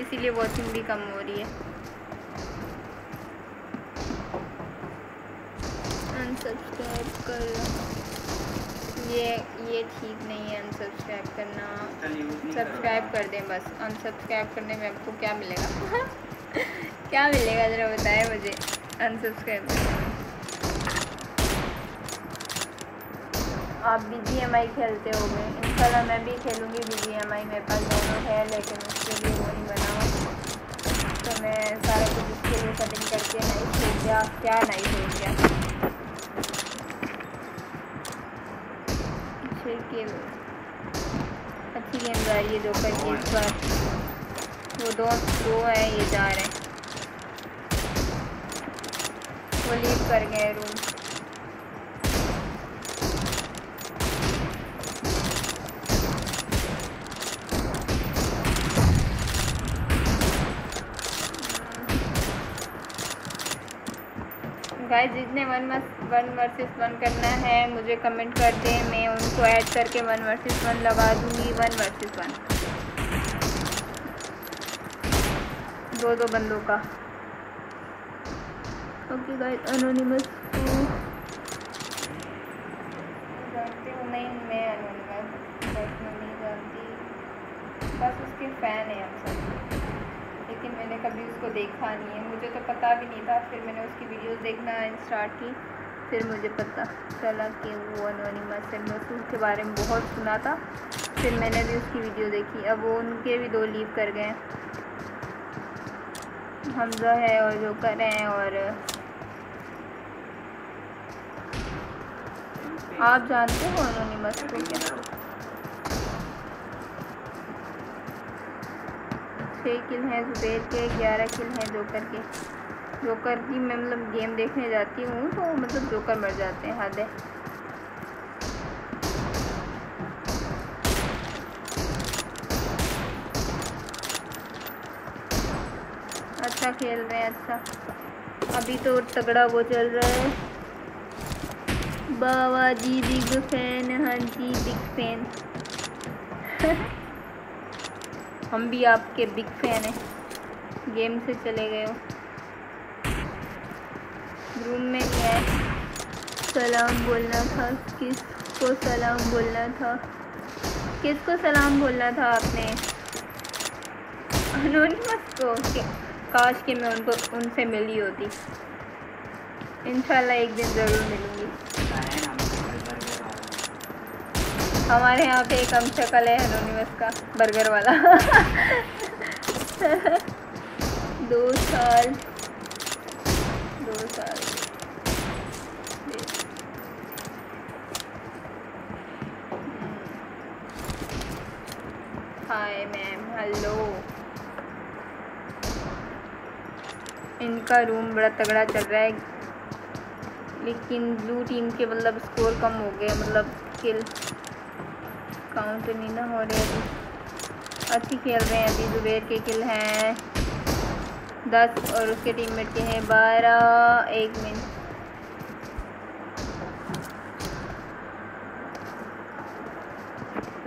इसीलिए वॉचिंग भी कम हो रही है। अनसब्सक्राइब कर ये ये ठीक नहीं है अनसब्सक्राइब करना। सब्सक्राइब कर दें बस। अनसब्सक्राइब करने में आपको क्या मिलेगा? क्या मिलेगा? ज़रा बताएँ मुझे। अनसब्सक्राइब आप बी जी एम आई खेलते हो गए इंशाल्लाह मैं भी खेलूँगी बी जी एम आई मेरे पास दोनों है लेकिन उसके लिए वो नहीं बना। हुआ तो मैं सारा कुछ उसके लिए सेटिंग करके नहीं खेल गया क्या नहीं हो गया के अच्छी गेम जा रही है जो कर इस बार। वो दो दो है, ये जा रहे हैं। वो लीव कर गए रूम गाइस जितने वन वन वर्सेस वन करना है, मुझे कमेंट कर दें, मैं उनको ऐड करके वन वर्सेस वन लगा दूँगी, वन वर्सेस वन। दो दो बंदों का। ओके गाइस अनोनिमस जानते हो नहीं, मैं अनोनिमस बस उसके फ़ैन है हम सब। कभी उसको देखा नहीं है। मुझे तो पता भी नहीं था। फिर मैंने उसकी वीडियोस देखना स्टार्ट की। फिर मुझे पता चला कि वो अनोनिमस है। मैं उसके बारे में बहुत सुना था। फिर मैंने भी उसकी वीडियो देखी। अब वो उनके भी दो लीव कर गए हमजा है और जोकर हैं और आप जानते हो अनोनिमस को क्या? छः किल हैं जुबैर के ग्यारह किल हैं जोकर के। जोकर की मैं मतलब गेम देखने जाती हूँ तो मतलब जोकर मर जाते हैं हद अच्छा खेल रहे हैं अच्छा। अभी तो तगड़ा वो चल रहा है। बाबा जी, बिग फ़ैन हाँ जी, बिग फ़ैन। हम भी आपके बिग फ़ैन हैं। गेम से चले गए हो। रूम में नहीं आए। सलाम बोलना था। किसको सलाम बोलना था? किसको सलाम बोलना था आपने? अनोनिमस को। काश कि मैं उनको, उनसे मिली होती। इंशाल्लाह एक दिन ज़रूर मिलूँगी। हमारे यहाँ पे एक हम शक्ल है अनोनिमस का बर्गर वाला। दो साल। दो साल। हाय मैम हेलो इनका रूम बड़ा तगड़ा चल रहा है, लेकिन ब्लू टीम के मतलब स्कोर कम हो गए मतलब किल काउंट नहीं ना हो रहे अभी। अच्छी खेल रहे हैं अभी जुबैर के किल हैं। दस और उसके टीममेट के हैं बारह, एक मिनट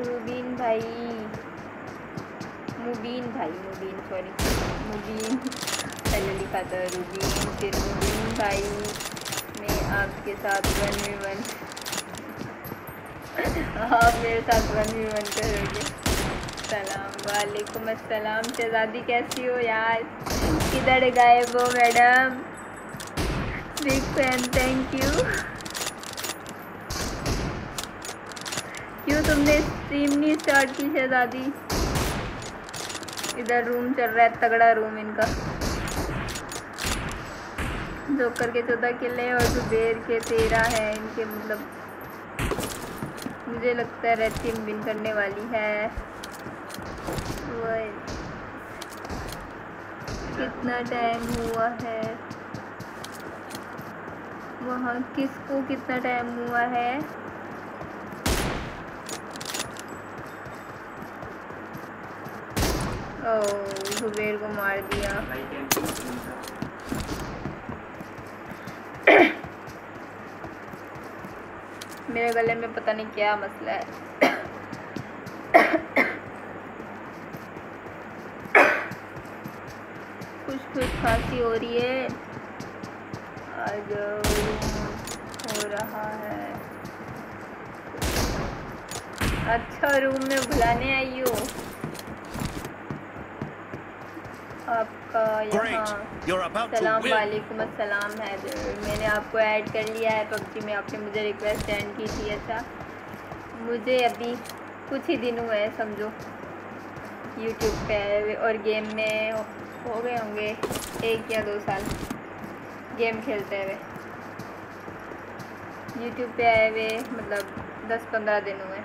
रूबीन भाई। मुबीन भाई, मुबीन सॉरी मुबीन। पहले लिखा था रूबीन, फिर मुबीन भाई। मैं आपके साथ वन वन आप मेरे साथ वी वन करोगे सलाम वालेकुम अस्सलाम। शहजादी, कैसी हो यार? किधर गायब हो madam? Big fan thank you क्यों तुमने स्ट्रीम नहीं स्टार्ट की शहजादी? इधर रूम चल रहा है, तगड़ा रूम इनका। जोकर के चौदह किले और जुबेर के तेरह है इनके मतलब मुझे लगता है रेड टीम विन करने वाली है। कितना टाइम हुआ है? वहाँ किसको कितना टाइम हुआ है? जुबेर को मार दिया। मेरे गले में पता नहीं क्या मसला है। कुछ कुछ खांसी हो रही है। आज हो रहा है। अच्छा रूम में बुलाने आई हो। आपका यहाँ सलाम वालेकुम अस्सलाम है मैंने आपको ऐड कर लिया है पबजी में आपने मुझे रिक्वेस्ट सेंड की थी अच्छा। मुझे अभी कुछ ही दिन हुए हैं समझो यूट्यूब पे और गेम में हो गए होंगे एक या दो साल। गेम खेलते हुए। यूट्यूब पे आए हुए मतलब दस पंद्रह दिन हुए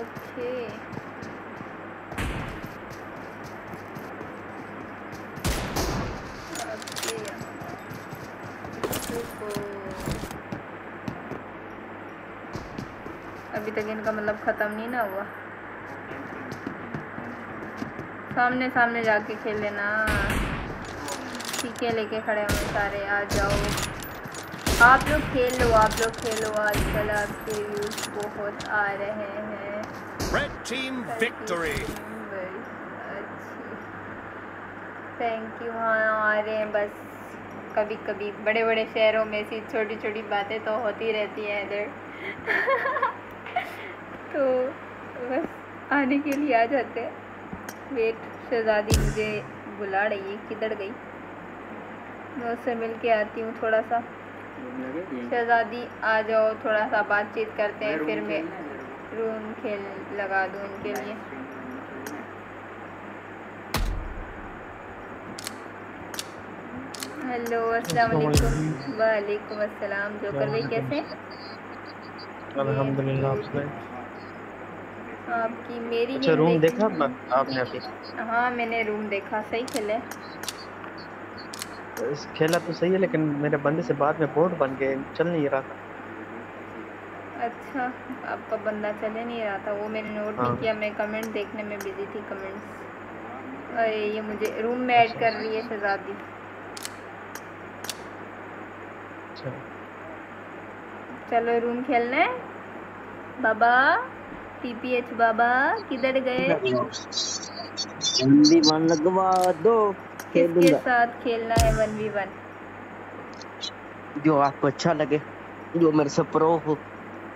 ओके अभी तक इनका नहीं ना हुआ। सामने सामने जाके खेल लेना। टीके लेके खड़े हुए सारे आ जाओ। आप लोग खेल लो आप लोग खेलो आजकल आपके व्यूज़ बहुत आ रहे हैं। Red team victory. Thank you हाँ आ रहे हैं बस। कभी कभी बड़े बड़े शहरों में ऐसी छोटी छोटी बातें तो होती रहती हैं इधर। तो बस आने के लिए आ जाते हैं। वेट शहजादी मुझे बुला रही है किधर गई? मैं उससे मिल के आती हूँ थोड़ा सा शहजादी आ जाओ थोड़ा सा बातचीत करते हैं फिर मैं रूम खेल लगा दूँ उनके लिए। हेलो अस्सलाम वालेकुम। वालेकुम। अस्सलाम। जोकर भाई कैसे अल्हम्दुलिल्लाह आप सुनाए आपकी मेरी अच्छा रूम देखा आपने अभी? हाँ मैंने रूम देखा सही खेले। खेला तो सही है लेकिन मेरे बंदे से बाद में बोर्ड बन गए चल नहीं रहा था। अच्छा आपका बंदा चले नहीं रहा था वो मैंने नोट हाँ। नहीं किया मैं कमेंट देखने में बिज़ी थी कमेंट्स अरे ये मुझे रूम में ऐड कर रही है शहजादी। अच्छा। चलो रूम खेलना। है बाबा। टीपीएच बाबा किधर गए? जल्दी मन लगवा दो किसके साथ खेलना है वन वी वन? जो आपको अच्छा लगे जो मेरे से प्रो हो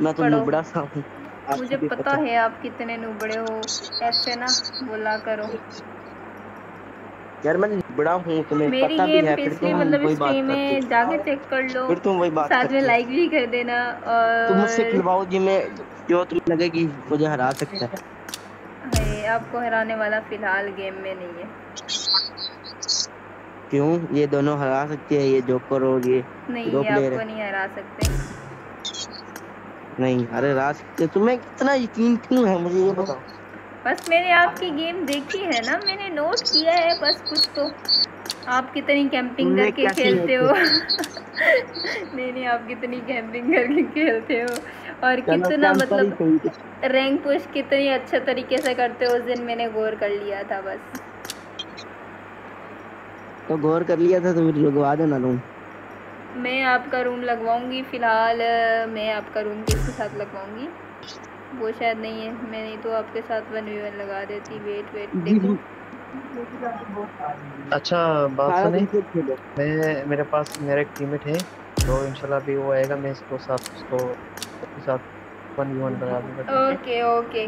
मैं तो नुबड़ा सा हूँ। मुझे भी पता है आप कितने नुबड़े हो ऐसे ना बोला करो। यार मैं नुबड़ा हूँ तुम्हें मेरी पता भी है पिछली मतलब इस गेम में जाके चेक कर लो। फिर तुम वही बात साथ में लाइक भी कर देना और तुम मुझसे खिलवाओ जी मैं जो तुम्हें लगे कि मुझे हरा सकता है? नहीं आपको हराने वाला फ़िलहाल गेम में नहीं है। क्यों? ये दोनों हरा सकते हैं ये जोकर और ये नहीं ये आपको नहीं हरा सकते। नहीं अरे हरा सकते तुम्हें कितना यकीन क्यों है? मुझे ये बताओ। बस मैंने आपकी गेम देखी है ना मैंने नोट किया है बस कुछ तो। आप कितनी कैंपिंग करके खेलते हो? नहीं नहीं आप कितनी कैंपिंग करके खेलते हो? और कितना मतलब रैंक पुश कितनी अच्छे तरीके से करते हो? उस दिन मैंने गौर कर लिया था बस। तो गौर कर लिया था तो फिर लगवा देना रूम मैं आपका रूम लगवाऊँगी फ़िलहाल मैं आपका रूम किसके साथ लगवाऊँगी? वो शायद नहीं है। मैं नहीं तो आपके साथ वन वी वन लगा देती। वेट वेट देखो। अच्छा बात सारा सुने? मैं मेरे पास मेरा एक टीममेट है तो इंशाल्लाह भी वो आएगा मैं इसको साथ उसको उसके साथ वन वी वन बना दूँगा ओके ओके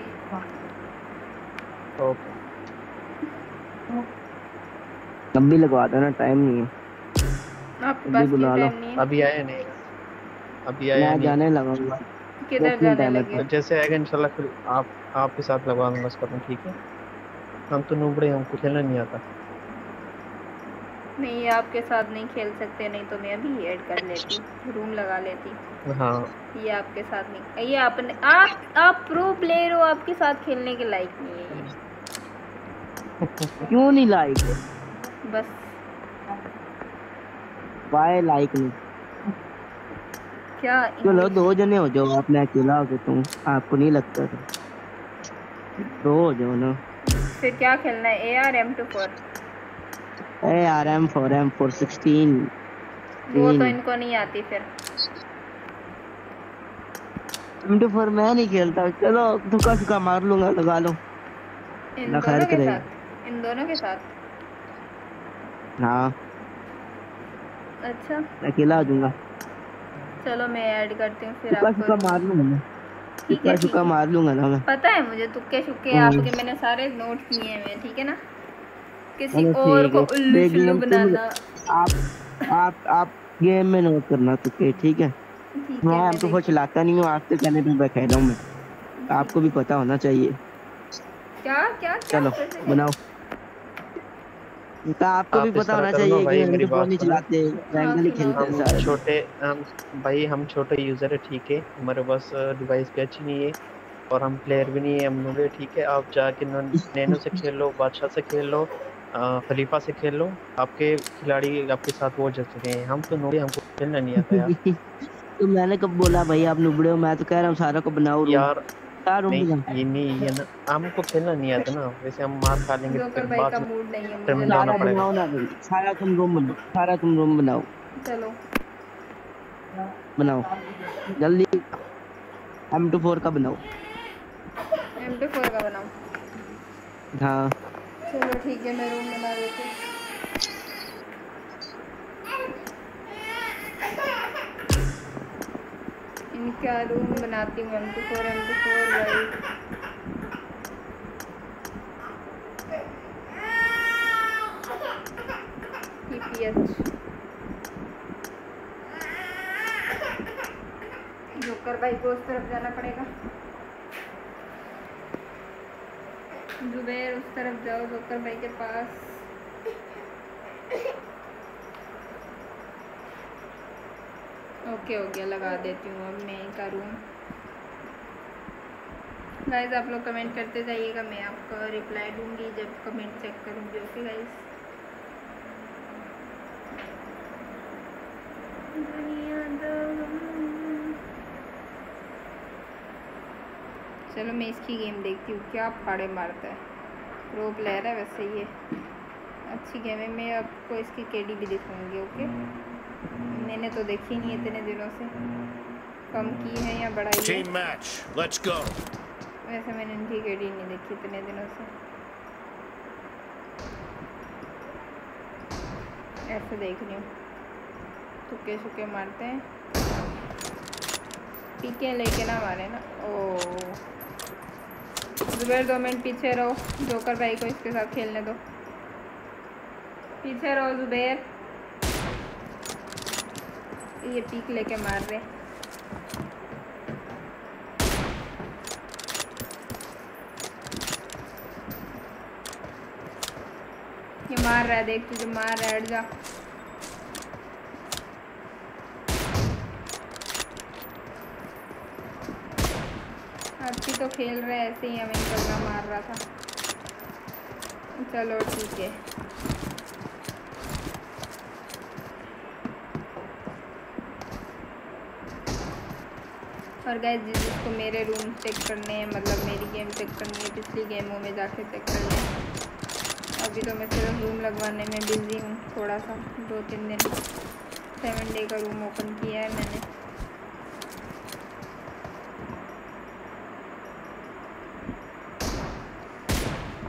ओके अब भी लगवा देना टाइम नहीं है। आपके अभी पास बुला लो। टाइम नहीं अभी आया नहीं। अभी आया मैं जाने लगाऊँगा किधर जाने लगे? तो। जैसे आएगा इंशाल्लाह फिर आप आपके साथ लगवा दूँगा इसका तुम ठीक है? हम तो नुबड़े हैं हमको खेलना नहीं आता। नहीं आपके साथ नहीं खेल सकते नहीं तो मैं अभी ऐड कर लेती रूम लगा लेती। हाँ। ये आपके साथ नहीं ये आपने आप आप प्रो प्लेयर हो आपके साथ खेलने के लायक नहीं है ये। क्यों नहीं लाइक बस। वाई लाइक नहीं? क्या चलो दो जने हो जाओ आप मैं अकेला हो तुम आपको नहीं लगता तो दो हो जाओ ना। फिर क्या खेलना है? A R M two four A R M four M four sixteen वो तो इनको नहीं आती फिर। एम टू फोर मैं नहीं खेलता। चलो धुका धुका मार लूँगा लगा लो। इन दोनों के साथ? इन दोनों के साथ? हाँ। अच्छा। अकेला आ जाऊँगा। चलो मैं ऐड करती हूँ फिर आपको मार लूँगा है धुका है। मार लूँगा ना मैं। पता है मुझे तुक्के शुक्के हम्म। आपके मैंने सारे नोट किए हैं ठीक है ना? किसी और को उल्लू शुल्लू बनाना। आप आप आप गेम में नोट करना तो के ठीक है मैं है आपको कुछ चलाता नहीं हूँ आपसे कहने पे कह रहा हूँ मैं। आपको भी पता होना चाहिए। क्या क्या क्या? चलो बनाओ। तो आपको भी पता होना चाहिए कि हम तो नहीं चलाते हाँ रैंक नहीं खेलते हम सारे। छोटे हम भाई हम छोटे यूज़र है ठीक है। हमारे पास डिवाइस भी अच्छी नहीं है और हम प्लेयर भी नहीं है हम नूबे ठीक है। आप जाके नैन- नैनो से खेल लो बादशाह से खेल लो खलीफा से खेल लो। आपके खिलाड़ी आपके साथ वो रहे हैं। हम तो नूबे हमको खेलना नहीं आता यार। तो मैंने कब बोला भाई आप नुबड़े हो? मैं तो कह रहा हूँ सारा को बनाओ यार क्या नहीं ये नहीं ये ना हमको खेलना नहीं आता ना। वैसे हम मार खा लेंगे तो फिर बाद में मूड नहीं है फिर मुझे में जाना सारा पड़ेगा ना सारा तुम रूम बनाओ। सारा तुम रूम बनाओ। चलो। बनाओ। जल्दी। एम टू फोर का बनाओ। एम टू फोर का बनाओ। हाँ। चलो ठीक है मैं रूम बना देती हूँ। इनका रूम बनाती हूँ M two four M two four भाई जोकर भाई को उस तरफ़ जाना पड़ेगा। जुबैर उस तरफ़ जाओ जोकर भाई के पास। ओके हो गया लगा देती हूँ अब मैं का रूम गाइज़ आप लोग कमेंट करते जाइएगा, मैं आपका रिप्लाई दूँगी, जब कमेंट चेक करूँगी ओके गाइज़ चलो, मैं इसकी गेम देखती हूँ, क्या फाड़े मारता है। प्रो प्लेयर है वैसे ये। अच्छी गेम है, मैं आपको इसकी केडी भी दिखाऊँगी ओके मैंने तो देखी नहीं इतने दिनों से। कम की है या बढ़ाई है? Team match. Let's go. वैसे मैंने इनकी केडी नहीं देखी इतने दिनों से। ऐसे देख रही हूँ। तुक्के सुक्के मारते हैं। पीके लेके ना मारे ना। ओ। जुबैर दो मिनट पीछे रहो। जोकर भाई को इसके साथ खेलने दो। पीछे रहो जुबैर। ये पीक लेके मार रहे ये मार रहा है, देख तुझे मार रहा है हट जा। अच्छी तो खेल रहे ऐसे ही हमें निकलना मार रहा था। चलो ठीक है। और गैस जिस जिसको मेरे रूम चेक करने हैं मतलब मेरी गेम चेक करनी है, पिछली गेमों में जाके चेक कर लें अभी तो मैं सिर्फ़ रूम लगवाने में बिज़ी हूँ थोड़ा सा दो तीन दिन। सेवन डे का रूम ओपन किया है मैंने।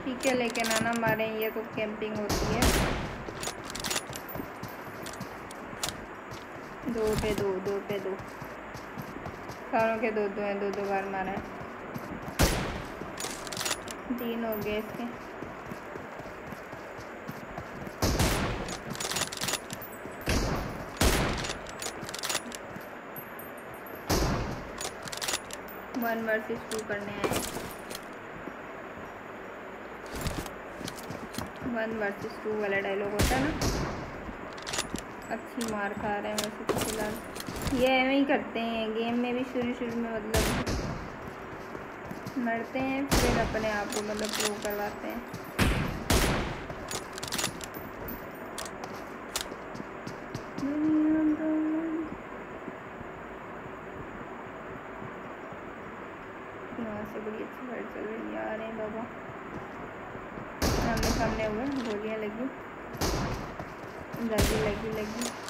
ठीक है लेके नाना हमारे ये तो कैंपिंग होती है। दो पे दो दो पे दो। सारों के दो दो हैं दो दो बार मारा है। तीन हो गए इसके। वन वर्सेस टू करने आए। वन वर्सेस टू वाला डायलॉग होता है ना। अच्छी मार खा रहे हैं वैसे तो फ़िलहाल। ये ऐਵੇਂ ही करते हैं गेम में भी शुरू शुरू में मतलब मरते हैं, फिर अपने आप को मतलब प्रो करवाते हैं। से बड़ी अच्छी फाइट चल रही आ रहे हैं बाबा। सामने सामने हुए गोलियाँ लगी। लगी लगी लगी।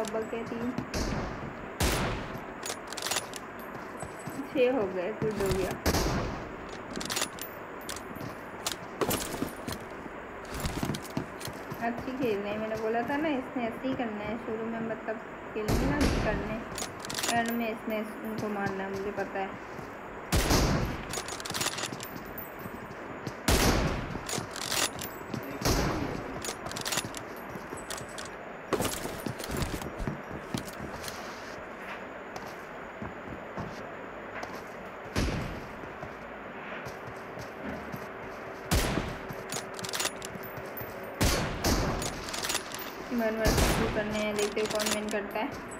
है के तीन। छः हो गए, फिर हो गया। अच्छी खेल रहे मैंने बोला था ना, इसने ऐसे ही करना है। शुरू में मतलब खेलने ना, करने। एंड में इसने उनको मारना है, मुझे पता है। वन वन शुरू करने हैं देखते हैं कौन विन करता है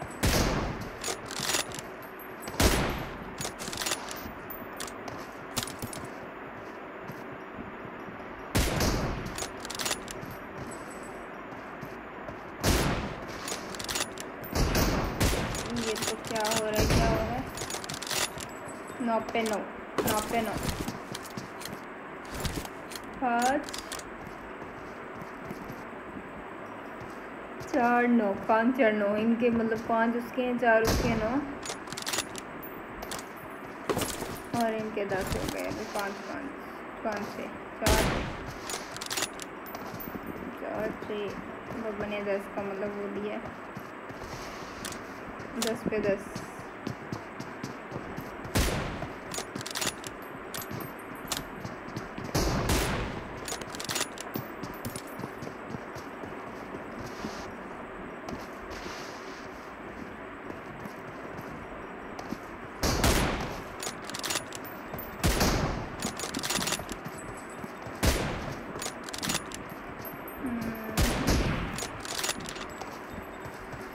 ये तो क्या हो रहा है क्या हो रहा है नौ पे नौ नौ पे नौ पाँच चार नौ पाँच चार नौ, इनके मतलब पाँच उसके हैं, चार उसके नौ। और इनके दस हो गए, अभी पाँच पाँच पाँच छः, चार। चार छः बने दस का मतलब वो दिया दस पे दस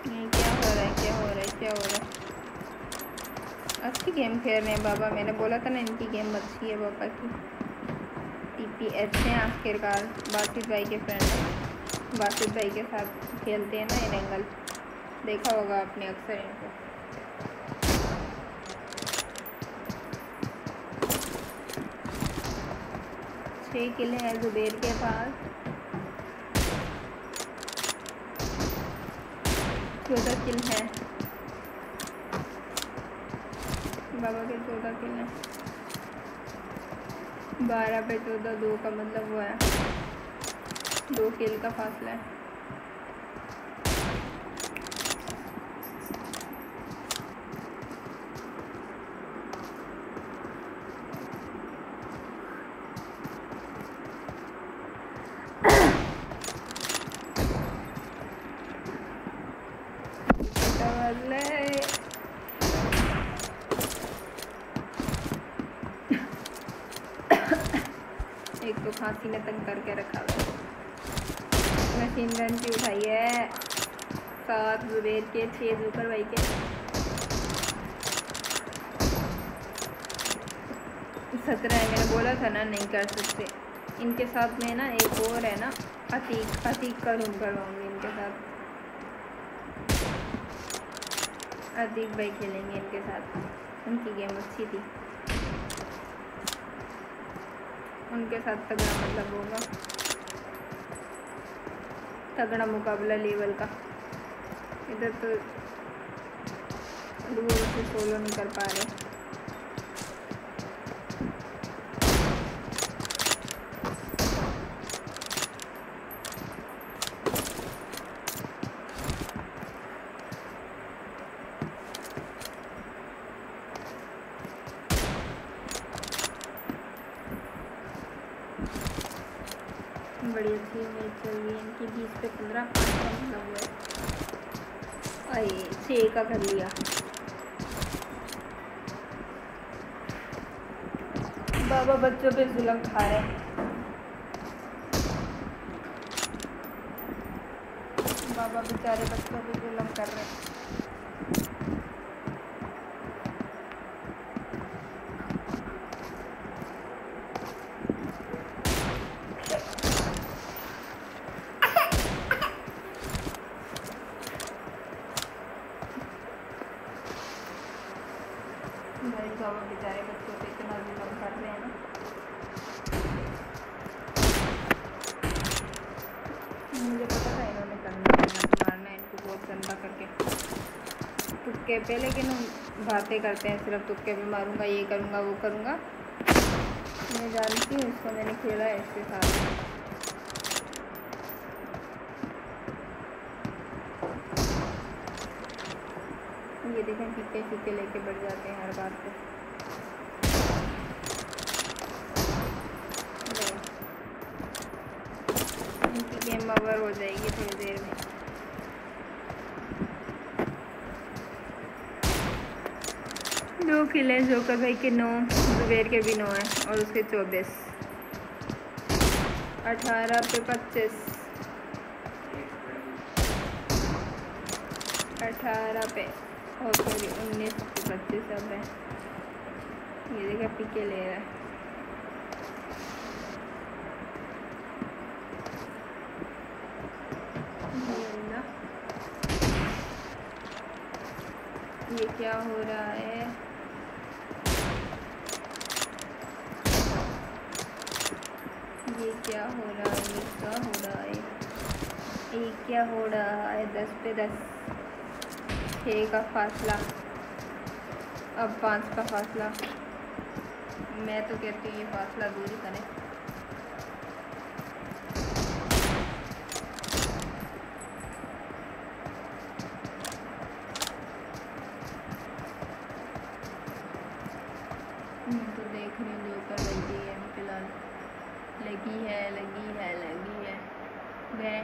ये क्या हो रहा है क्या हो रहा है क्या हो रहा है अच्छी गेम खेल रहे हैं बाबा, मैंने बोला था ना इनकी गेम अच्छी है पापा की। टी पी अच्छे हैं आखिरकार बासित भाई के फ्रेंड हैं बासित भाई के साथ खेलते हैं ना इन एंगल देखा होगा आपने अक्सर इनको। छः किले हैं जुबेर के पास। चौदह किल है बाबा चौदह बारह पे चौदह दो का मतलब वो है। दो किल का फासला है बदले एक तो खांसी ने तंग करके रखा हुआ है मशीन गन की उठाई है सात जुबेर के छः जुकर भाई के। सत्रह है, मैंने बोला था ना, नहीं कर सकते। इनके साथ में ना एक और है ना, अतीक अतीक का रूम करवाऊँगी इनके साथ। अतीक भाई खेलेंगे इनके साथ। उनकी गेम अच्छी थी। उनके साथ तगड़ा मतलब होगा। तगड़ा मुकाबला लेवल का। इधर तो दूर से सोलो नहीं कर पा रहे बड़ी अच्छी मैच चल रही है इनकी बीस पे पंद्रह पाँच का मतलब हुआ है अरे छः का कर लिया। बाबा बच्चों पे जुलम खा रहे हैं बाबा बेचारे बच्चों पे जुल्म कर रहे हैं भाई बाबा बेचारे बच्चों पे इतना जुल्म कर रहे हैं ना मुझे पता था इन्होंने करना है मत मारना है इनको बहुत गंदा करके तुक्के पे, लेकिन बातें करते हैं, सिर्फ़ तुक्के पे मारूँगा, ये करूँगा, वो करूँगा। मैं जानती हूँ इसको मैंने खेला है इसके साथ ये देखें, फीके फीके लेके बढ़ जाते हैं हर बात पे गेम ओवर हो जाएगी थोड़ी में दो जोकर भाई के नौ जुबेर के भी नौ हैं और उसके चौबीस। अठारह पे पच्चीस। अठारह पे, और सॉरी, उन्नीस पच्चीस अब है। ये देखा पीके ले रहा है ये अल्लाह। ये क्या हो रहा है ये क्या हो रहा है ये क्या हो रहा है ये क्या हो रहा है दस पे दस। छः का फासला। अब पाँच का फासला। मैं तो कहती हूँ ये फासला दूरी करें मैं तो देख रही हूँ जोकर भाई की गेम फ़िलहाल लगी है लगी है लगी है गए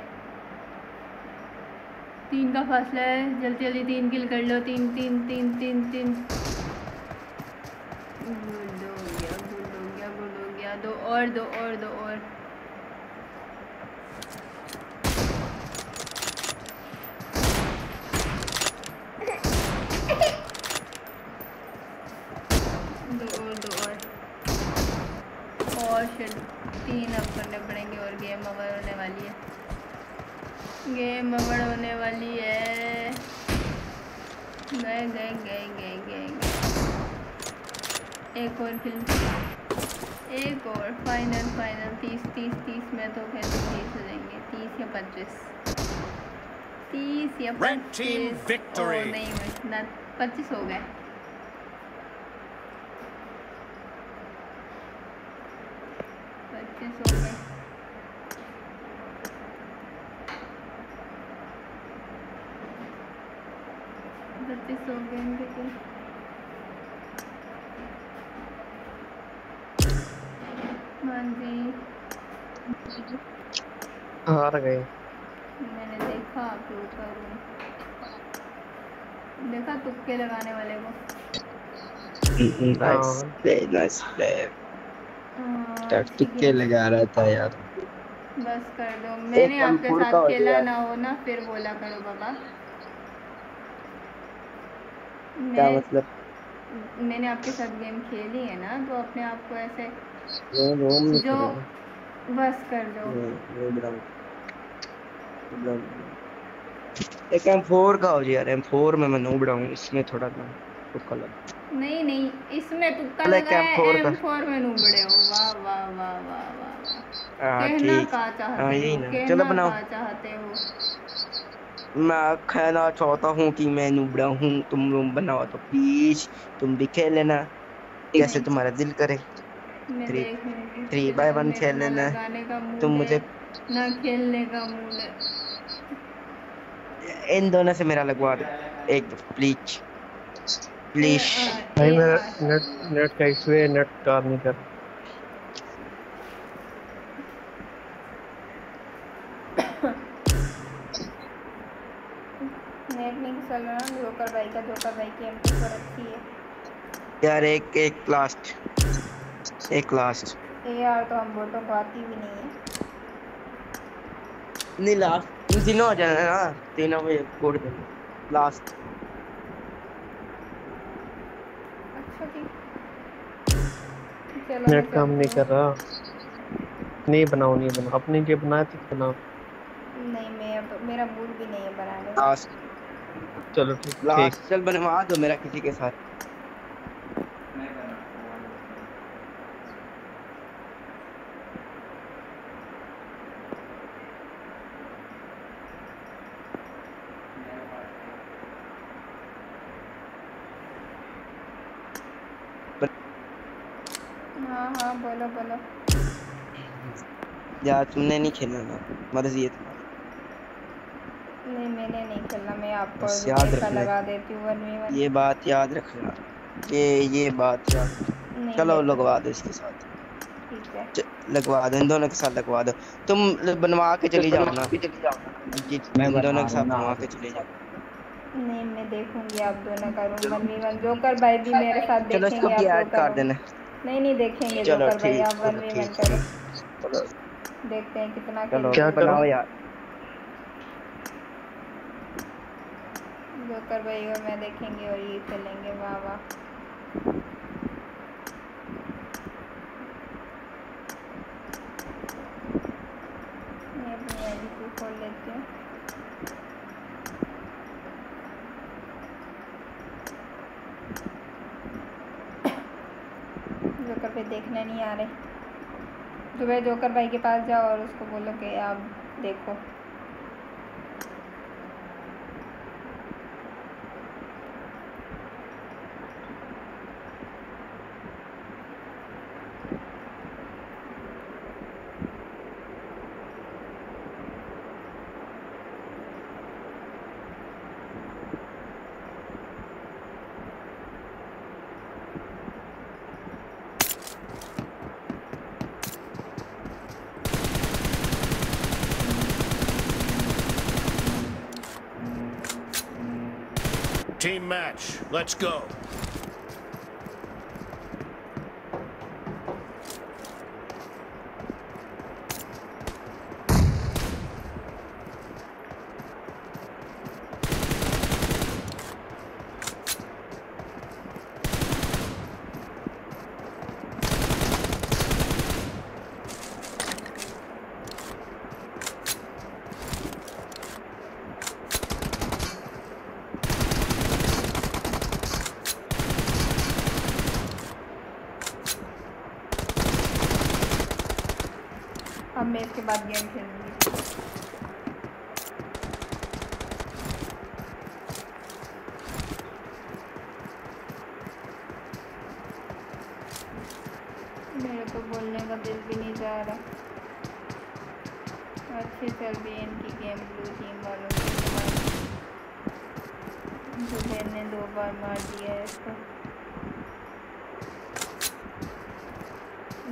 तीन का फासला है, जल्दी जल्दी तीन किल कर लो, तीन तीन तीन तीन तीन। गुड हो गया गुड हो गया गुड हो गया। दो और दो और दो और दो और दो और और शिट तीन अब करने पड़ेंगे और गेम ओवर होने वाली है गेम ओवर होने वाली है गए गए गए गए गए गए एक और फ़िल्म एक और फाइनल फाइनल तीस तीस तीस में तो फिर तीस हो जाएँगे तीस या पच्चीस। तीस या पच्चीस। नहीं पच्चीस हो गए पच्चीस हो गए पच्चीस हो गए इनके तो हाँ जी हार गए। मैंने देखा आप लोग का रूम देखा तुक्के लगाने वाले को। नाइस प्ले नाइस प्ले हाँ, टैक्टिक लगा रहा था यार। बस कर दो। मैंने आपके साथ खेला ना हो ना फिर बोला करो बाबा क्या मतलब? मैंने आपके साथ गेम खेली है ना तो अपने आप को ऐसे जो बस कर दो। मैं मैं ब्राउन ब्राउन एक एम फोर का हो यार एम फोर में मैं नूब रहा इसमें थोड़ा ना तुक्का लगा। नहीं नहीं इसमें तुक्का Black लगा है M4 का। एम फोर में नूबड़े हो वाह वाह वाह वाह वाह हाँ कहना का चाहते हाँ हो यही ना। चलो बनाओ। चाहते हो। मैं कहना चाहता हूँ कि मैं नूबड़ा हूँ तुम लोग बनाओ तो प्लीज़ तुम भी खेल लेना। जैसे तुम्हारा दिल करे? थ्री थ्री बाय वन खेल लेना। तुम मुझे ना खेलने का मूड है इन दोनों से मेरा लगवा दो एक प्लीज़ प्लीज़ भाई मेरा नेट नेट का इशू है नेट काम नहीं कर नेट नहीं चल रहा जोकर भाई का जोकर भाई की एमपी रखी है यार एक एक लास्ट एक लास्ट यार तो हम बोटों को आती भी नहीं है नहीं लास्ट इन तीनों हो जाना ना तीनों में कोड दे। लास्ट अच्छा नेट काम नहीं कर रहा। नहीं बनाओ नहीं बनाओ। अपने लिए बनाए तो बनाओ नहीं मैं अब मेरा मूड भी नहीं है बनाने का। लास्ट चलो ठीक ठीक। लास्ट चल बनवा दो मेरा किसी के साथ हाँ हाँ बोलो बोलो। यार तुमने नहीं खेलना ना? मर्ज़ी है तुम्हारी। नहीं मैंने नहीं खेलना मैं आपको याद रखना। लगा देती हूँ वन वी वन। ये बात याद रखना। ये ये बात याद चलो लगवा दो इसके साथ। ठीक है। लगवा दो इन दोनों के साथ लगवा दो। तुम बनवा के चली जाओ ना। इन दोनों के साथ बनवा के चली जाओ। नहीं मैं देखूँगी आप दोनों का room. One v one joker भाई भी मेरे साथ चलो इसको देखेंगे भी आप ऐड लोग कर देना। नहीं नहीं देखेंगे चलो ठीक देखते हैं कितना चलो हैं। बनाओ। यार जोकर भाई और मैं देखेंगे और ये खेलेंगे वाह वाह। मैं को खोल लेती हूँ। पे देखने नहीं आ रहे। सुबह जोकर भाई के पास जाओ और उसको बोलो कि आप देखो। Match. Let's go. जुबैर ने दो बार मार दिया है इसको।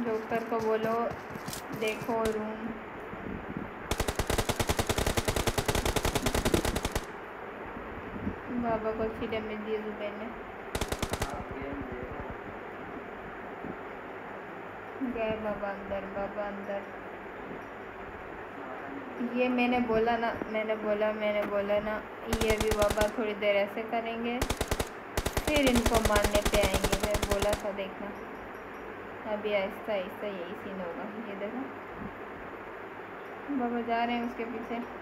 डॉक्टर को बोलो, देखो रूम। बाबा को अच्छी डैमेज दी जुबैर ने। गए बाबा अंदर बाबा अंदर। ये मैंने बोला ना, मैंने बोला मैंने बोला ना, ये भी बाबा थोड़ी देर ऐसे करेंगे, फिर इनको मारने पे आएँगे। मैं बोला था, देखना, अभी आहिस्ता आहिस्ता यही सीन होगा। ये देखो। बाबा जा रहे हैं उसके पीछे।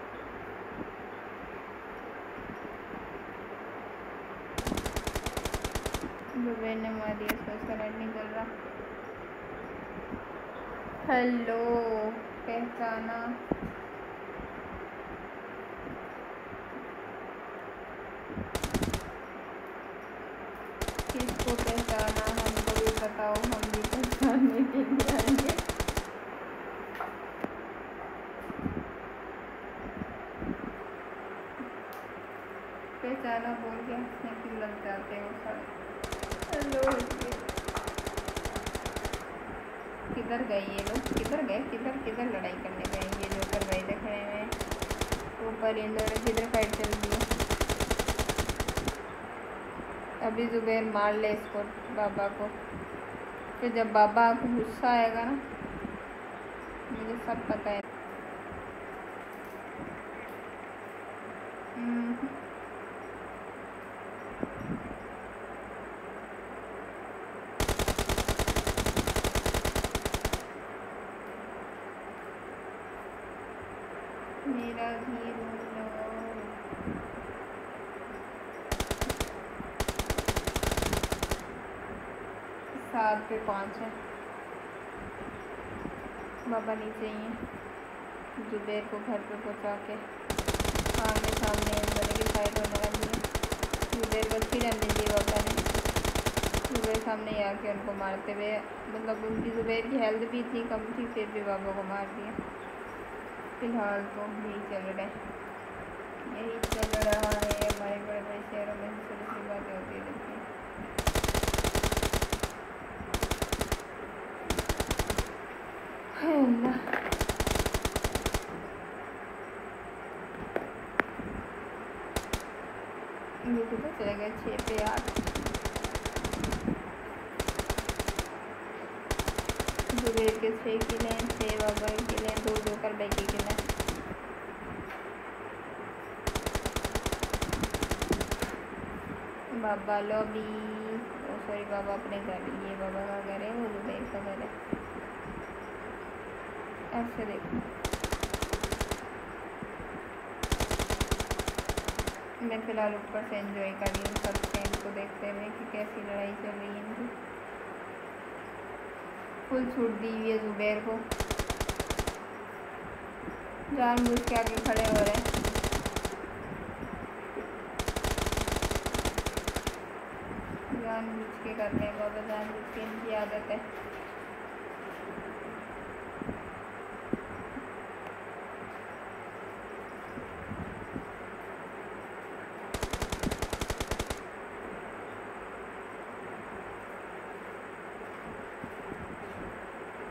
ने मार दिया, उसको उसका नेट नहीं चल रहा। हेलो पहचाना किसको पहचाना हमको भी बताओ हम भी पहचानने के लिए आएँगे। पहचाना बोल के हंसने क्यों लग जाते हो सब? हेलो। किधर गए ये लोग? किधर गए? किधर किधर लड़ाई करने गए ये जोकर भाई देख रहे हैं? ऊपर इन दोनों किधर फाइट चल रही है अभी जुबैर मार ले इसको बाबा को। फिर जब बाबा आपको गुस्सा आएगा ना मुझे सब पता है हम्म। मेरा भी रूम लो सात पे पाँच है। बाबा नीचे ही है जुबेर को घर पे पहुँचा के आमने सामने दोनों होने लगी है जुबैर को अच्छी डैमेज दी बाबा ने। जुबैर सामने ही आके उनको मारते हुए मतलब उनकी जुबैर की हेल्थ भी इतनी कम थी, फिर भी बाबा को मार दिया। फ़िलहाल तो यही चल रहा है। यही चल रहा है हमारे बड़े बड़े शहरों में छोटी छोटी बातें होती रहती हैं हे अल्लाह ये छः पे के छः किले हैं छः बाबा किले हैं दो किले हैं बाबा ओ सॉरी बाबा अपने घर ये बाबा का घर है वो जुबैर का घर है ऐसे देखो। मैं फ़िलहाल ऊपर से एंजॉय कर रही हूँ, सब फ्रेंड को देखते हुए कि कैसी लड़ाई चल रही है इनकी। फुल छूट दी हुई है जुबैर को। जानबूझ के आगे खड़े हो रहे हैं। जानबूझ के कर रहे हैं बाबा जानबूझ के इनकी आदत है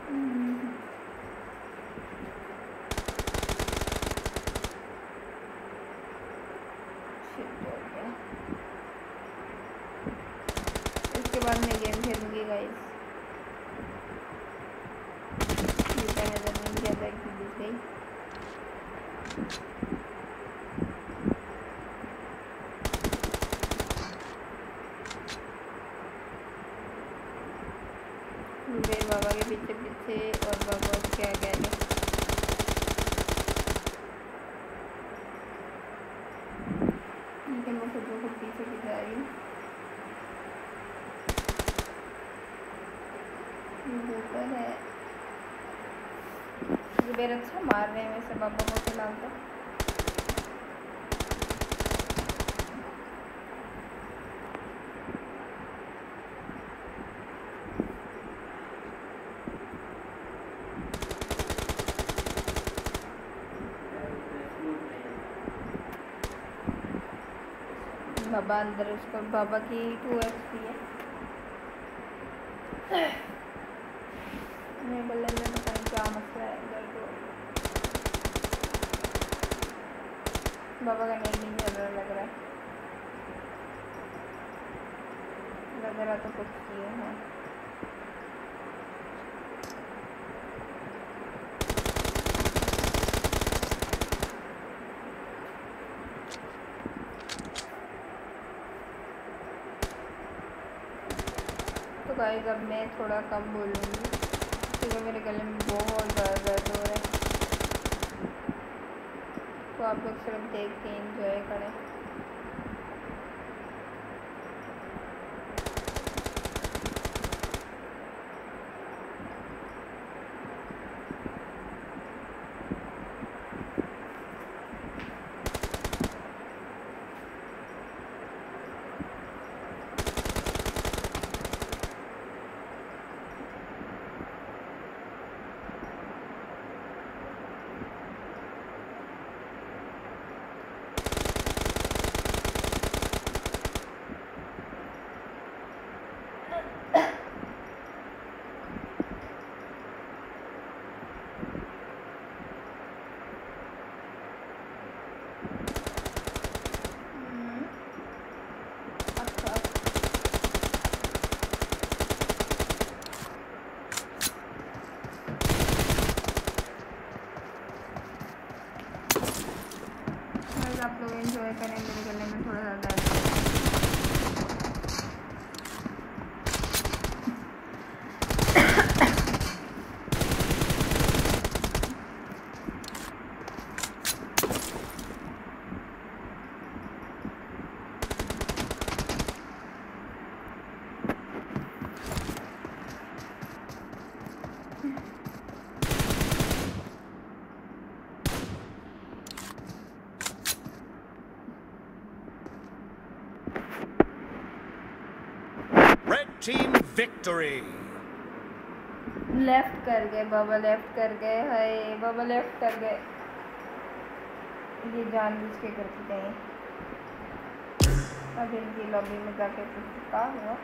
हम्म। Shit हो गया मेरे बाबा के पीछे पीछे और बाबा उसके आगे आगे लेकिन मैं खुद को खुद पीछे भी जा रही हूँ ये ऊपर है जुबेर अच्छा मार रहे हैं वैसे बाबा को फ़िलहाल तो बाबा अंदर उसको, बाबा की टू एक्स है मेरे गले में पता नहीं क्या मसला है दर्द हो बाबा का नेट नहीं चल रहा लग रहा है लग रहा तो कुछ ये है गाइस अब मैं थोड़ा कम बोलूँगी, क्योंकि मेरे गले में बहुत ज़्यादा दर्द हो रहा है। तो आप लोग सिर्फ़ देख के इंजॉय करें हम्म, अच्छा बस आप लोग एंजॉय करें मेरे गले में थोड़ा सा दर्द है। Red team victory. लेफ़्ट कर गए बाबा लेफ़्ट कर गए हाय बाबा लेफ़्ट कर गए ये जानबूझ के करके गए अब इनकी लॉबी में जाके कुछ का हुआ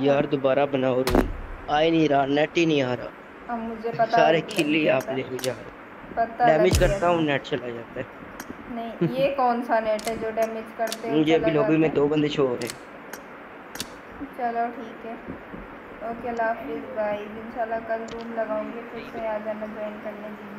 यार दोबारा बनाओ रूम आ ही नहीं रहा नेट ही नहीं आ रहा अब मुझे पता सारे ही क्या आप। ले जा रहे डैमेज करता। हूँ नेट चला जाता है नहीं ये कौन सा नेट है जो डैमेज करते हैं? ये अभी लॉबी में दो बंदे शो हो रहे हैं। चलो ठीक है। ओके अल्लाह हाफिज़ गाइस इंशाल्लाह कल रूम लगाऊँगी फिर से आ जाना ज्वाइन करने के खेलना